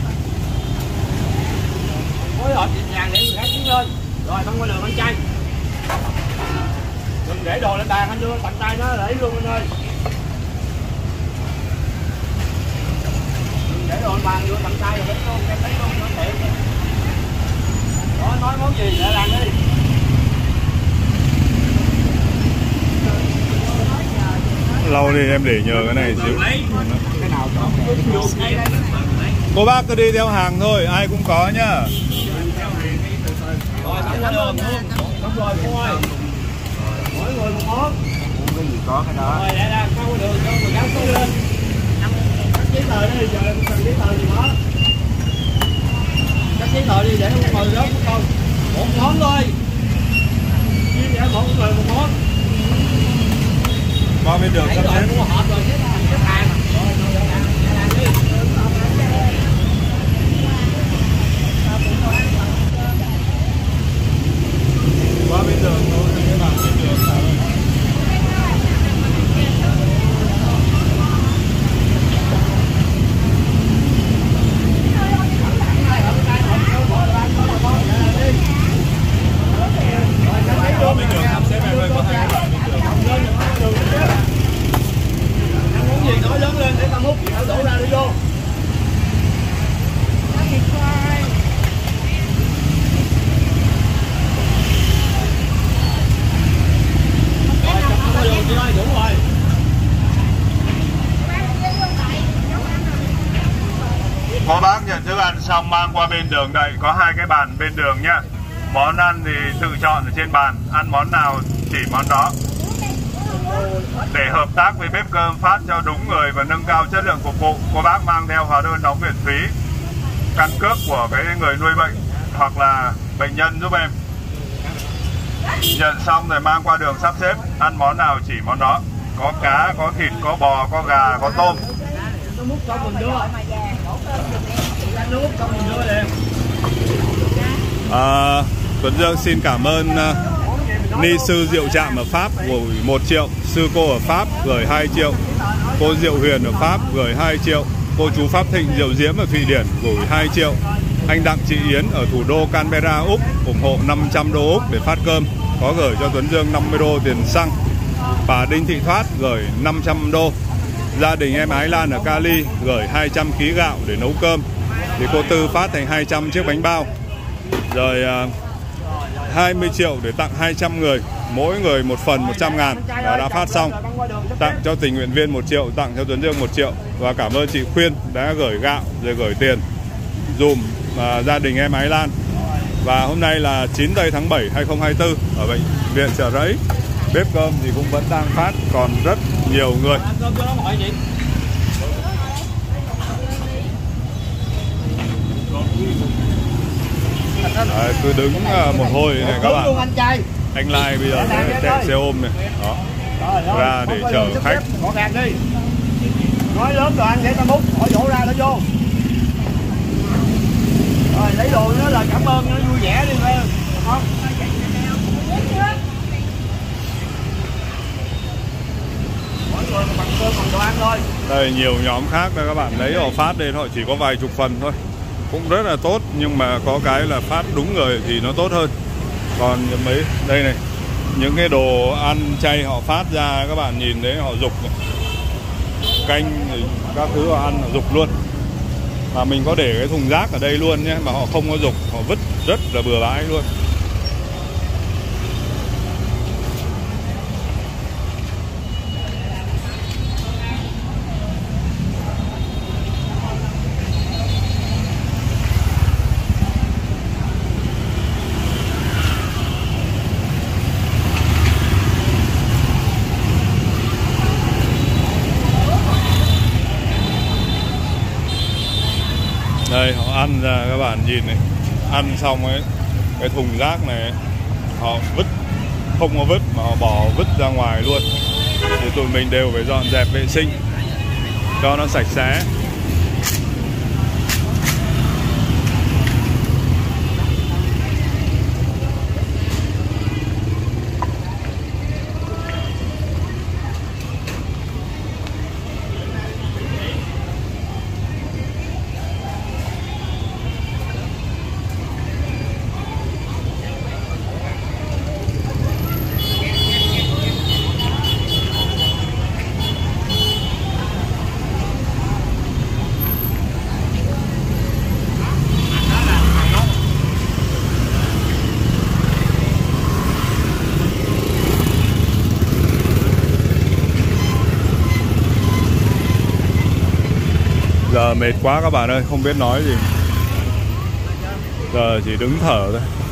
Phối hợp nhịp nhàng để người khác kiếm lên. Rồi băng qua đường ăn chay. Đừng để đồ lên bàn anh đưa tặng tay nó để luôn anh ơi. Đừng để đồ lên bàn đưa tặng tay rồi luôn, em lấy luôn nó tiện Nói nói món gì để làm đi. Lâu đi em để nhờ cái này xíu Cô bác cứ đi theo hàng thôi, ai cũng có nhá. Rồi tặng đường luôn Đúng rồi cô ơi Mỗi người một món cái gì có cái đó Rồi để ra có đường cho người gắn xuống lên Cắt giấy tờ đi, giờ em cần giấy tờ gì đó Cắt giấy tờ đi để không ngồi đó của con Một món thôi Chia sẻ mỗi người một món Qua bên đường Thấy sắp xếp mua hộp rồi xếp hàng xếp hàng Rồi, rồi, rồi, làm, làm đi Qua bên đường thôi, cái bàn bên đường thôi Qua bên đường sắp xếp em ơi, có hai cái bàn bên đường Ăn muốn gì? Nói lớn lên để tao múc. Tao đổ ra đi vô Rồi, chặt nó vô chị ơi, đủ rồi Cô bác nhận thức ăn xong mang qua bên đường đây, Có hai cái bàn bên đường nhá. Món ăn thì tự chọn ở trên bàn, Ăn món nào chỉ món đó. Để hợp tác với bếp cơm, phát cho đúng người và nâng cao chất lượng phục vụ, Cô bác mang theo hóa đơn đóng viện phí. Căn cước của cái người nuôi bệnh Hoặc là bệnh nhân giúp em. Nhận xong rồi mang qua đường sắp xếp Ăn món nào chỉ món đó. Có cá, có thịt, có bò, có gà, có tôm. À, Tuấn Dương xin cảm ơn à, Ni sư Diệu Trạm ở Pháp gửi 1 triệu Sư cô ở Pháp gửi 2 triệu Cô Diệu Huyền ở Pháp gửi 2 triệu Cô chú Pháp Thịnh Diệu Diễm ở Thụy Điển gửi 2 triệu. Anh Đặng Chị Yến ở thủ đô Canberra, Úc ủng hộ 500 đô Úc để phát cơm. Có gửi cho Tuấn Dương 50 đô tiền xăng. Bà Đinh Thị Thoát gửi 500 đô. Gia đình em Ái Lan ở Cali gửi 200 kg gạo để nấu cơm. Thì cô Tư phát thành 200 chiếc bánh bao. Rồi à, 20 triệu để tặng 200 người. Mỗi người một phần 100 ngàn. Và đã phát xong. Tặng cho tình nguyện viên 1 triệu, Tặng cho Tuấn Dương 1 triệu. Và cảm ơn chị Khuyên đã gửi gạo Rồi gửi tiền. Dùm à, gia đình em Ái Lan. Và hôm nay là 9 tây tháng 7 2024 Ở bệnh viện Chợ Rẫy. Bếp cơm thì cũng vẫn đang phát Còn rất nhiều người. Đấy, cứ đứng ờ, một hồi này các bạn. anh Lai bây giờ sẽ chạy xe ôm này. Đó. Ra để chở sắp khách. Nói lớn rồi anh để ta múc. Hỏi vỗ ra nó vô rồi, lấy đồ nó là cảm ơn, nó vui vẻ đi, phải không? Mỗi người một bằng cơm bằng đồ ăn thôi. Đây, nhiều nhóm khác đây các bạn. Lấy họ phát lên họ chỉ có vài chục phần thôi. Cũng rất là tốt, nhưng mà có cái là phát đúng người thì nó tốt hơn. Còn mấy, đây này, những cái đồ ăn chay họ phát ra, các bạn nhìn thấy họ dục này. canh các thứ họ ăn họ dục luôn mà mình có để cái thùng rác ở đây luôn nhé, mà họ không có dục họ vứt rất là bừa bãi luôn đây họ ăn ra, các bạn nhìn này. Ăn xong ấy, cái thùng rác này, họ vứt, không có vứt mà họ bỏ vứt ra ngoài luôn. Thì tụi mình đều phải dọn dẹp vệ sinh cho nó sạch sẽ. Mệt quá các bạn ơi không biết nói gì. Giờ chỉ đứng thở thôi.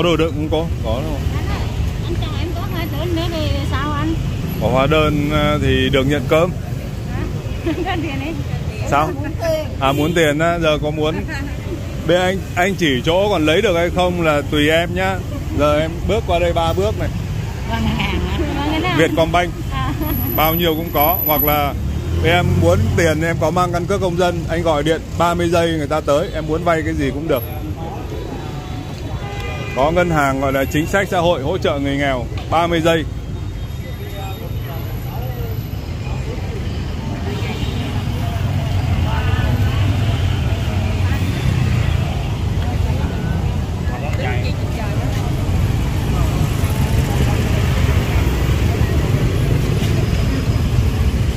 Có đồ đựng không có có đâu anh chồng em có hai tưởng nữa thì sao anh? Có hóa đơn ờ, thì được nhận cơm. [laughs] Sao? À muốn tiền á giờ có muốn. [laughs] Bên anh anh chỉ chỗ còn lấy được hay không là tùy em nhá. Giờ em bước qua đây ba bước này. Vâng nào? Vietcombank à. [laughs] bao nhiêu cũng có. Hoặc là em muốn tiền em có mang căn cước công dân. Anh gọi điện 30 giây người ta tới em muốn vay cái gì cũng được có ngân hàng gọi là chính sách xã hội hỗ trợ người nghèo 30 giây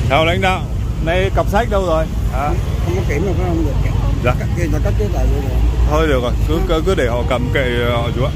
Chào lãnh đạo, nay cặp sách đâu rồi? À, không có kiểm phải không được dạ. cắt kia là cắt trước lại luôn rồi Thôi được rồi, cứ cứ, cứ để họ cầm kệ ờ, họ chú ạ.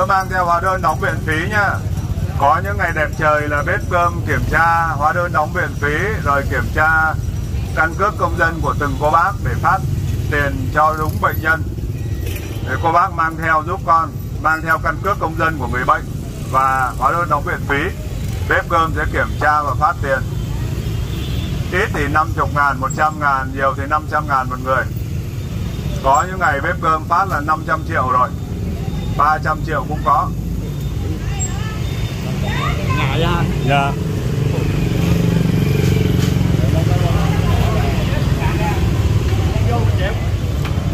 Nhớ mang theo hóa đơn đóng viện phí nhá. Có những ngày đẹp trời là bếp cơm kiểm tra, hóa đơn đóng viện phí, rồi kiểm tra căn cước công dân của từng cô bác để phát tiền cho đúng bệnh nhân. Để cô bác mang theo giúp con, mang theo căn cước công dân của người bệnh và hóa đơn đóng viện phí. Bếp cơm sẽ kiểm tra và phát tiền. Ít thì 50 ngàn 100 ngàn, nhiều thì 500 ngàn một người. Có những ngày bếp cơm phát là 500 triệu rồi. 300 triệu cũng có. Ngại ra dạ.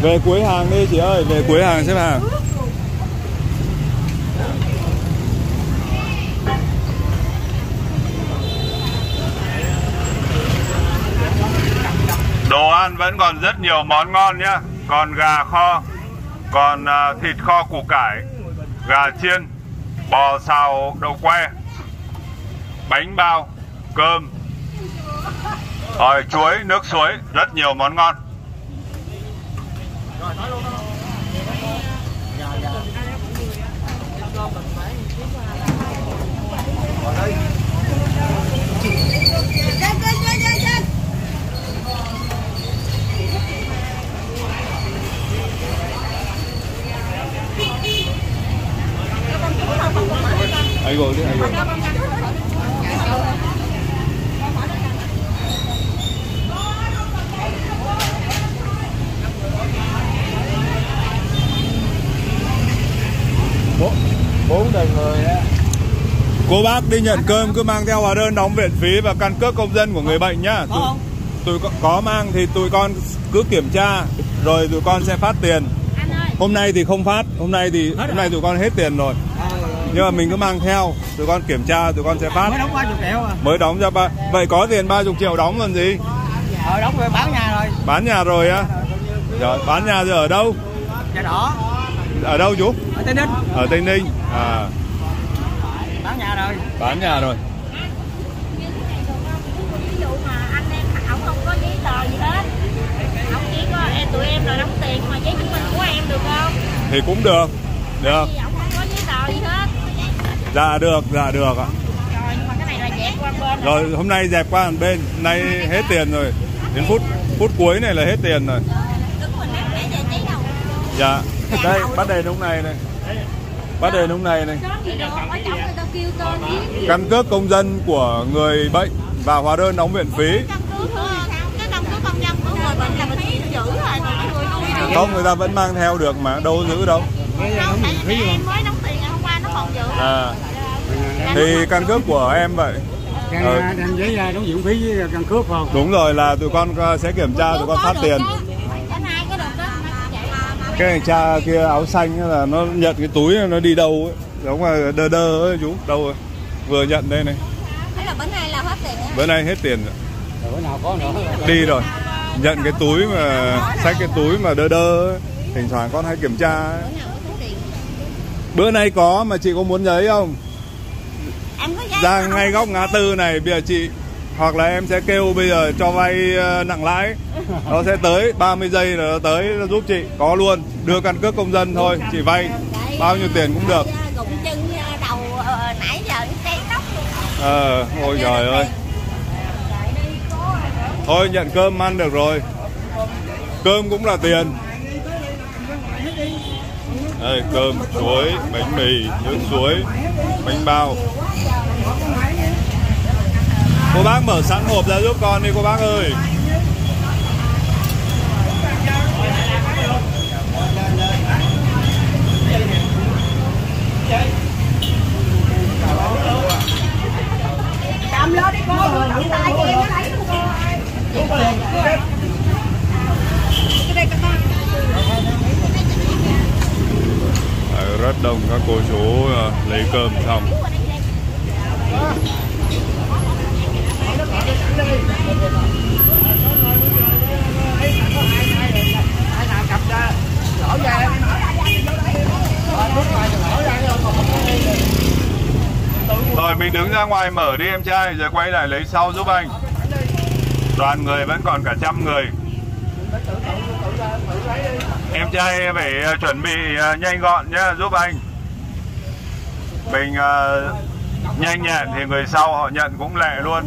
Về cuối hàng đi chị ơi, về cuối hàng xếp hàng Đồ ăn vẫn còn rất nhiều món ngon nhá. Còn gà kho. Còn à, thịt kho củ cải Gà chiên Bò xào đậu que Bánh bao Cơm. Rồi chuối, nước suối Rất nhiều món ngon. Ấy gọi đi, ấy gọi bốn đời người á Cô bác đi nhận cơm cứ mang theo hóa đơn đóng viện phí và căn cước công dân của người bệnh nhá. Tụi, tụi có, có mang thì tụi con cứ kiểm tra rồi tụi con sẽ phát tiền. Hôm nay thì không phát, hôm nay thì hôm nay tụi con hết tiền rồi. Nhưng mà mình cứ mang theo, tụi con kiểm tra tụi con sẽ phát. mới đóng ba chục triệu à Mới đóng cho ba. Vậy có tiền 30 triệu đóng làm gì? ờ đóng rồi bán nhà rồi Bán nhà rồi á. Rồi, bán nhà rồi ở đâu? nhà đỏ Ở đâu chú? ở tây ninh Ở Tây Ninh. À, bán nhà rồi bán nhà rồi. ví dụ mà anh em ông không có giấy tờ gì hết ông chỉ có em tụi em là đóng tiền mà giấy chứng minh của em được không Thì cũng được. Được. thì ông không có giấy tờ gì hết Dạ được, dạ được ạ. rồi nhưng mà cái này là dẹp qua bên Rồi hôm nay dẹp qua một bên, nay hết tiền rồi. Đến phút phút cuối này là hết tiền rồi. Dạ. [laughs] Đây, bắt đèn lúc này này. Bắt đèn lúc này này. Căn cước công dân của người bệnh và hóa đơn đóng viện phí. căn cước thôi cái căn cước công dân của người bệnh là mình giữ rồi còn cái người không người ta vẫn mang theo được mà đâu giữ đâu. không tại vì em mới đóng tiền ngày hôm qua nó còn giữ À thì căn cước của em vậy. Căn Ờ. đem giấy ra đóng viện phí với căn cước không? Đúng rồi là tụi con ờ, sẽ kiểm tra tụi con phát tiền. cái này cha kia áo xanh là nó nhận cái túi nó đi đâu ấy. Giống là đơ đơ ấy chú. Đâu rồi? Vừa nhận đây này. thế là bữa nay là hết tiền Bữa nay hết tiền rồi. Bữa nào có nữa đi rồi nhận cái túi mà xách cái túi mà đơ đơ ấy. thỉnh thoảng con hay kiểm tra ấy. bữa nay có mà chị có muốn giấy không ra ngay góc ngã tư này bây giờ chị hoặc là em sẽ kêu bây giờ cho vay ờ, nặng lãi. [laughs] Nó sẽ tới 30 giây là nó tới nó giúp chị. Có luôn đưa căn cước công dân thôi chị vay. Bao nhiêu tiền cũng được. Gụng chân đầu ờ, nãy giờ nó cháy tóc luôn. Ờ ôi trời ơi. Thôi nhận cơm ăn được rồi. Cơm cũng là tiền đây cơm chuối bánh mì nước chuối bánh bao cô bác mở sẵn hộp ra giúp con đi cô bác ơi Cầm lên đi cô, cầm tay em nó lấy luôn. Cái đây các con. Đấy, rất đông các cô chú ờ, lấy cơm xong. Rồi mình đứng ra ngoài mở đi em trai Rồi quay lại lấy sau giúp anh. Đoàn người vẫn còn cả trăm người em trai phải ờ, chuẩn bị ờ, nhanh gọn nhé giúp anh. Mình uh, nhanh nhẹn thì người sau họ nhận cũng lẹ luôn.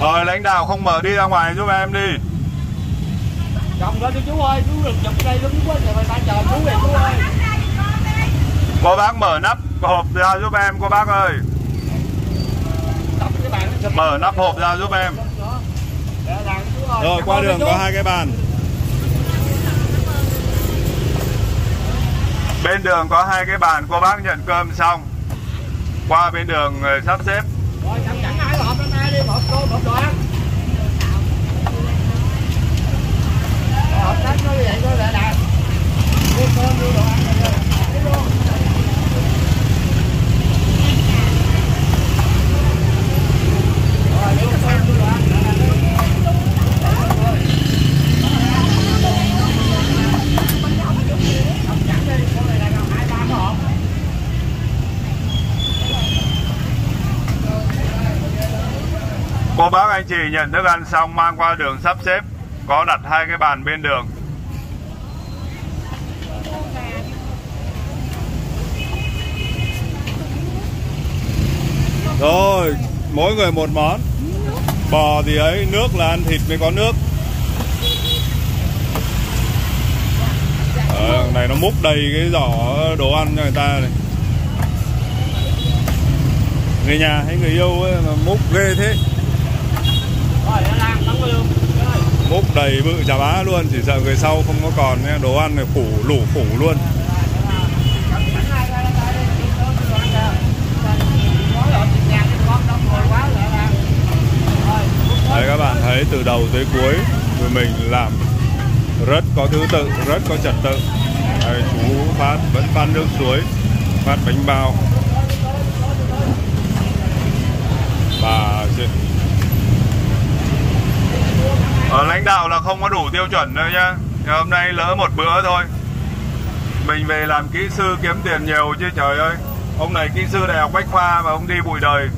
Rồi lãnh đạo không mở đi ra ngoài giúp em đi. Chồng lên đi chú ơi, chú đừng chụp đây quá trời chờ chú về chú ơi. cô bác mở nắp hộp ra giúp em cô bác ơi mở nắp hộp ra giúp em rồi qua đường có hai cái bàn bên đường có hai cái bàn cô bác nhận cơm xong qua bên đường ờ, sắp xếp Rồi chậm chậm hai hộp hôm nay đi, một cô một đồ ăn. Hộp sách nó vậy thôi lại làm. Mua cơm mua đồ ăn rồi. Đi luôn. Rồi, mua cơm mua đồ ăn. Chậm chậm đi, cô bác anh chị nhận thức ăn xong mang qua đường sắp xếp, có đặt hai cái bàn bên đường. Rồi, mỗi người một món bò thì ấy nước là ăn thịt mới có nước. Ờ, này nó múc đầy cái giỏ đồ ăn cho người ta này. Người nhà hay người yêu ấy mà múc ghê thế. Múc đầy bự chà bá luôn chỉ sợ người sau không có còn đồ ăn này phủ lủ phủ luôn đấy các bạn thấy từ đầu tới cuối tụi mình làm rất có thứ tự rất có trật tự. Đây, chú phát vẫn phát nước suối phát bánh bao. Và ở ờ, lãnh đạo là không có đủ tiêu chuẩn đâu nhá. Thì hôm nay lỡ một bữa thôi. Mình về làm kỹ sư kiếm tiền nhiều chứ trời ơi. Ông này kỹ sư đại học bách khoa mà ông đi bụi đời.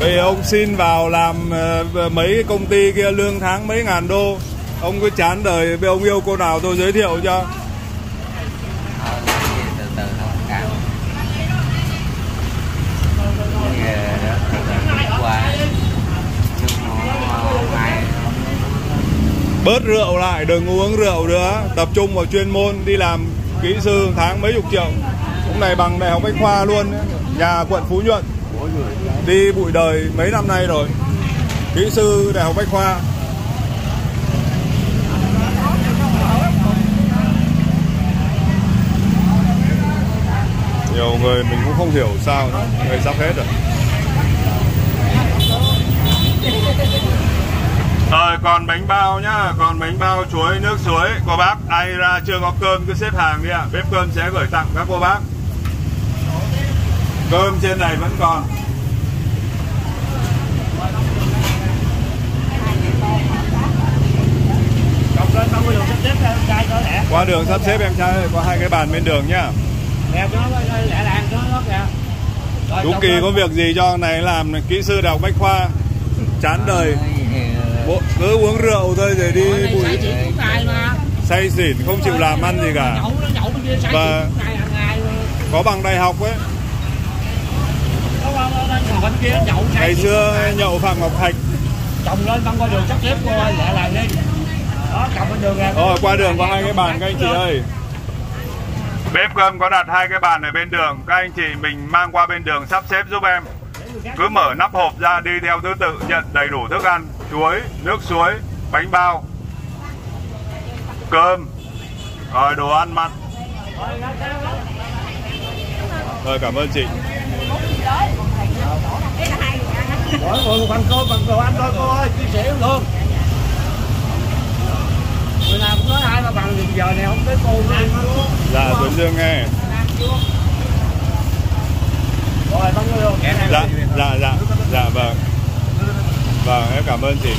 Bây ông xin vào làm ờ, ờ, mấy công ty kia lương tháng mấy ngàn đô. Ông cứ chán đời, với ông yêu cô nào tôi giới thiệu cho. Từ từ Bớt rượu lại, đừng uống rượu nữa. Tập trung vào chuyên môn, đi làm kỹ sư tháng mấy chục triệu. Ông này bằng đại học bách khoa luôn. Nhà quận Phú Nhuận. Đi bụi đời mấy năm nay rồi. Kỹ sư đại học bách khoa. Nhiều người mình cũng không hiểu sao nữa. Người sắp hết rồi. Rồi còn bánh bao nhá, Còn bánh bao, chuối, nước suối. Cô bác, ai ra chưa có cơm cứ xếp hàng đi ạ. Bếp cơm sẽ gửi tặng các cô bác. Cơm trên này vẫn còn. Xong rồi sắp xếp ra trai cho lẹ. Qua đường sắp xếp em trai Qua hai cái bàn bên đường nhá. Cho nó lẹ làng cho nó kìa. Chồng Kỳ có việc gì cho này làm này, kỹ sư đại học bách khoa Chán đời. Bộ, cứ uống rượu thôi rồi đi bụi. say xỉn không chịu làm ăn gì cả. Và- có bằng đại học ấy. Qua say ngày xưa nhậu phạm ngọc thạch. Chồng lên băng qua đường sắp xếp ơi lẹ làng đi rồi qua đường có hai cái bàn các anh chị ơi. Bếp cơm có đặt hai cái bàn ở bên đường. Các anh chị mình mang qua bên đường sắp xếp giúp em. Cứ mở nắp hộp ra đi theo thứ tự nhận đầy đủ thức ăn. Chuối nước suối bánh bao cơm. Rồi đồ ăn mặn. Rồi cảm ơn chị. Mỗi người bằng cô bằng đồ ăn thôi cô ơi. Chia sẻ luôn người nào cũng nói ai mà bằng giờ này không tới cô luôn dạ tuấn dương nghe. Rồi qua đường dạ dạ dạ dạ vâng. Vâng em cảm ơn chị.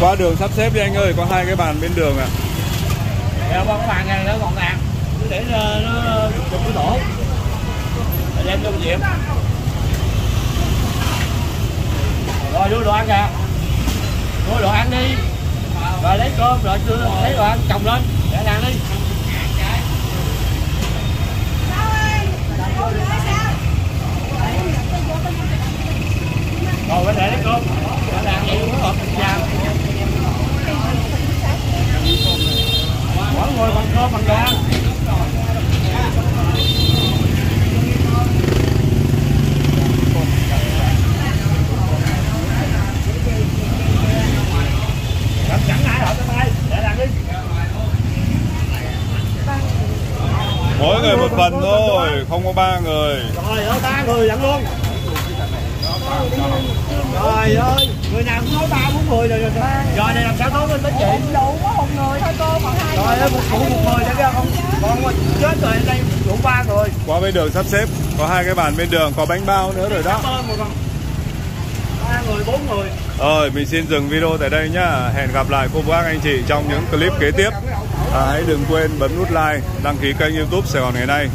Qua đường sắp xếp đi anh ơi có hai cái bàn bên đường ạ. Dạ, băng bàn này nó gọn gàng. Cứ để nó nó chụp cái đổ. Rồi đem vô diệm rồi đưa đồ ăn kìa đưa đồ ăn đi. Rồi lấy cơm rồi đưa lấy đồ ăn chồng lên. Để ăn đi. Rồi phải để lấy cơm. Để ăn gì cũng hộp nhà mỗi người bằng cơm bằng đồ ăn Làm sẵn ai hỏi cho tay để làm đi phần thôi không có ba người. Rồi ơi ba người dẫn luôn. Trời ơi người nào cũng nói ba bốn người rồi rồi rồi. Này làm sao nói lên với chị? Đủ có một người thôi cô còn hai rồi ơi một cụ một người đó kia không con chết rồi đây đủ ba người. Qua bên đường sắp xếp có hai cái bàn bên đường có bánh bao nữa rồi đó. Cảm ơn một con ba người bốn người. Rồi mình xin dừng video tại đây nhá. Hẹn gặp lại cô bác anh chị trong những clip kế tiếp à, Hãy đừng quên bấm nút like Đăng ký kênh youtube Sài Gòn ngày nay.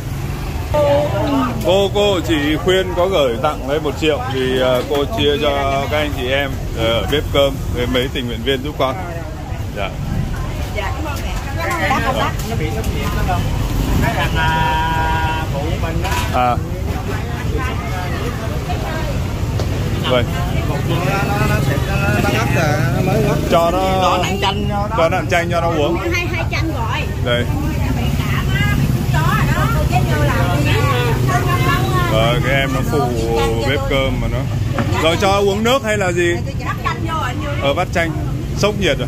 Cô cô chỉ khuyên có gửi tặng lấy một triệu Thì à, cô chia cho các anh chị em ở bếp cơm với mấy tình nguyện viên giúp con. Dạ. Nó bị sốc nhiệt đó. Không cái thằng à, phụ mình á À. Vâng. Cho nó nặng chanh Cho nó ăn chanh cho nó uống đây. Rồi cái em nó phụ bếp cơm mà nó Rồi cho uống nước hay là gì? Ở vắt chanh. Sốc nhiệt rồi.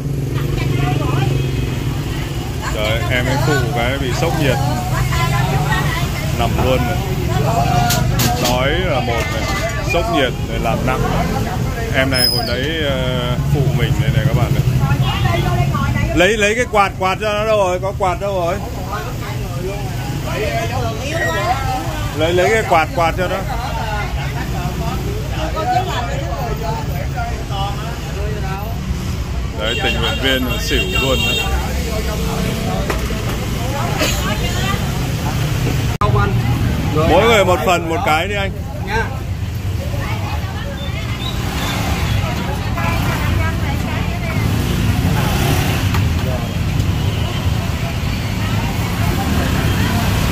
Rồi em ấy phụ cái bị sốc nhiệt. Nằm luôn này. Nói là một này. Sốc nhiệt để làm nặng. Em này hồi đấy ờ, phụ mình này này các bạn này. Lấy lấy cái quạt quạt cho nó đâu rồi? Có quạt đâu rồi? Lấy lấy cái quạt quạt cho nó. Đấy tình nguyện viên xỉu luôn đấy. mỗi người một phần một cái đi anh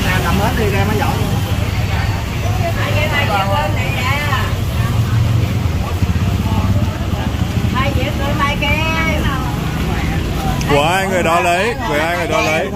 nào cầm hết đi ra mới dọn của hai người đó lấy của hai người đó lấy.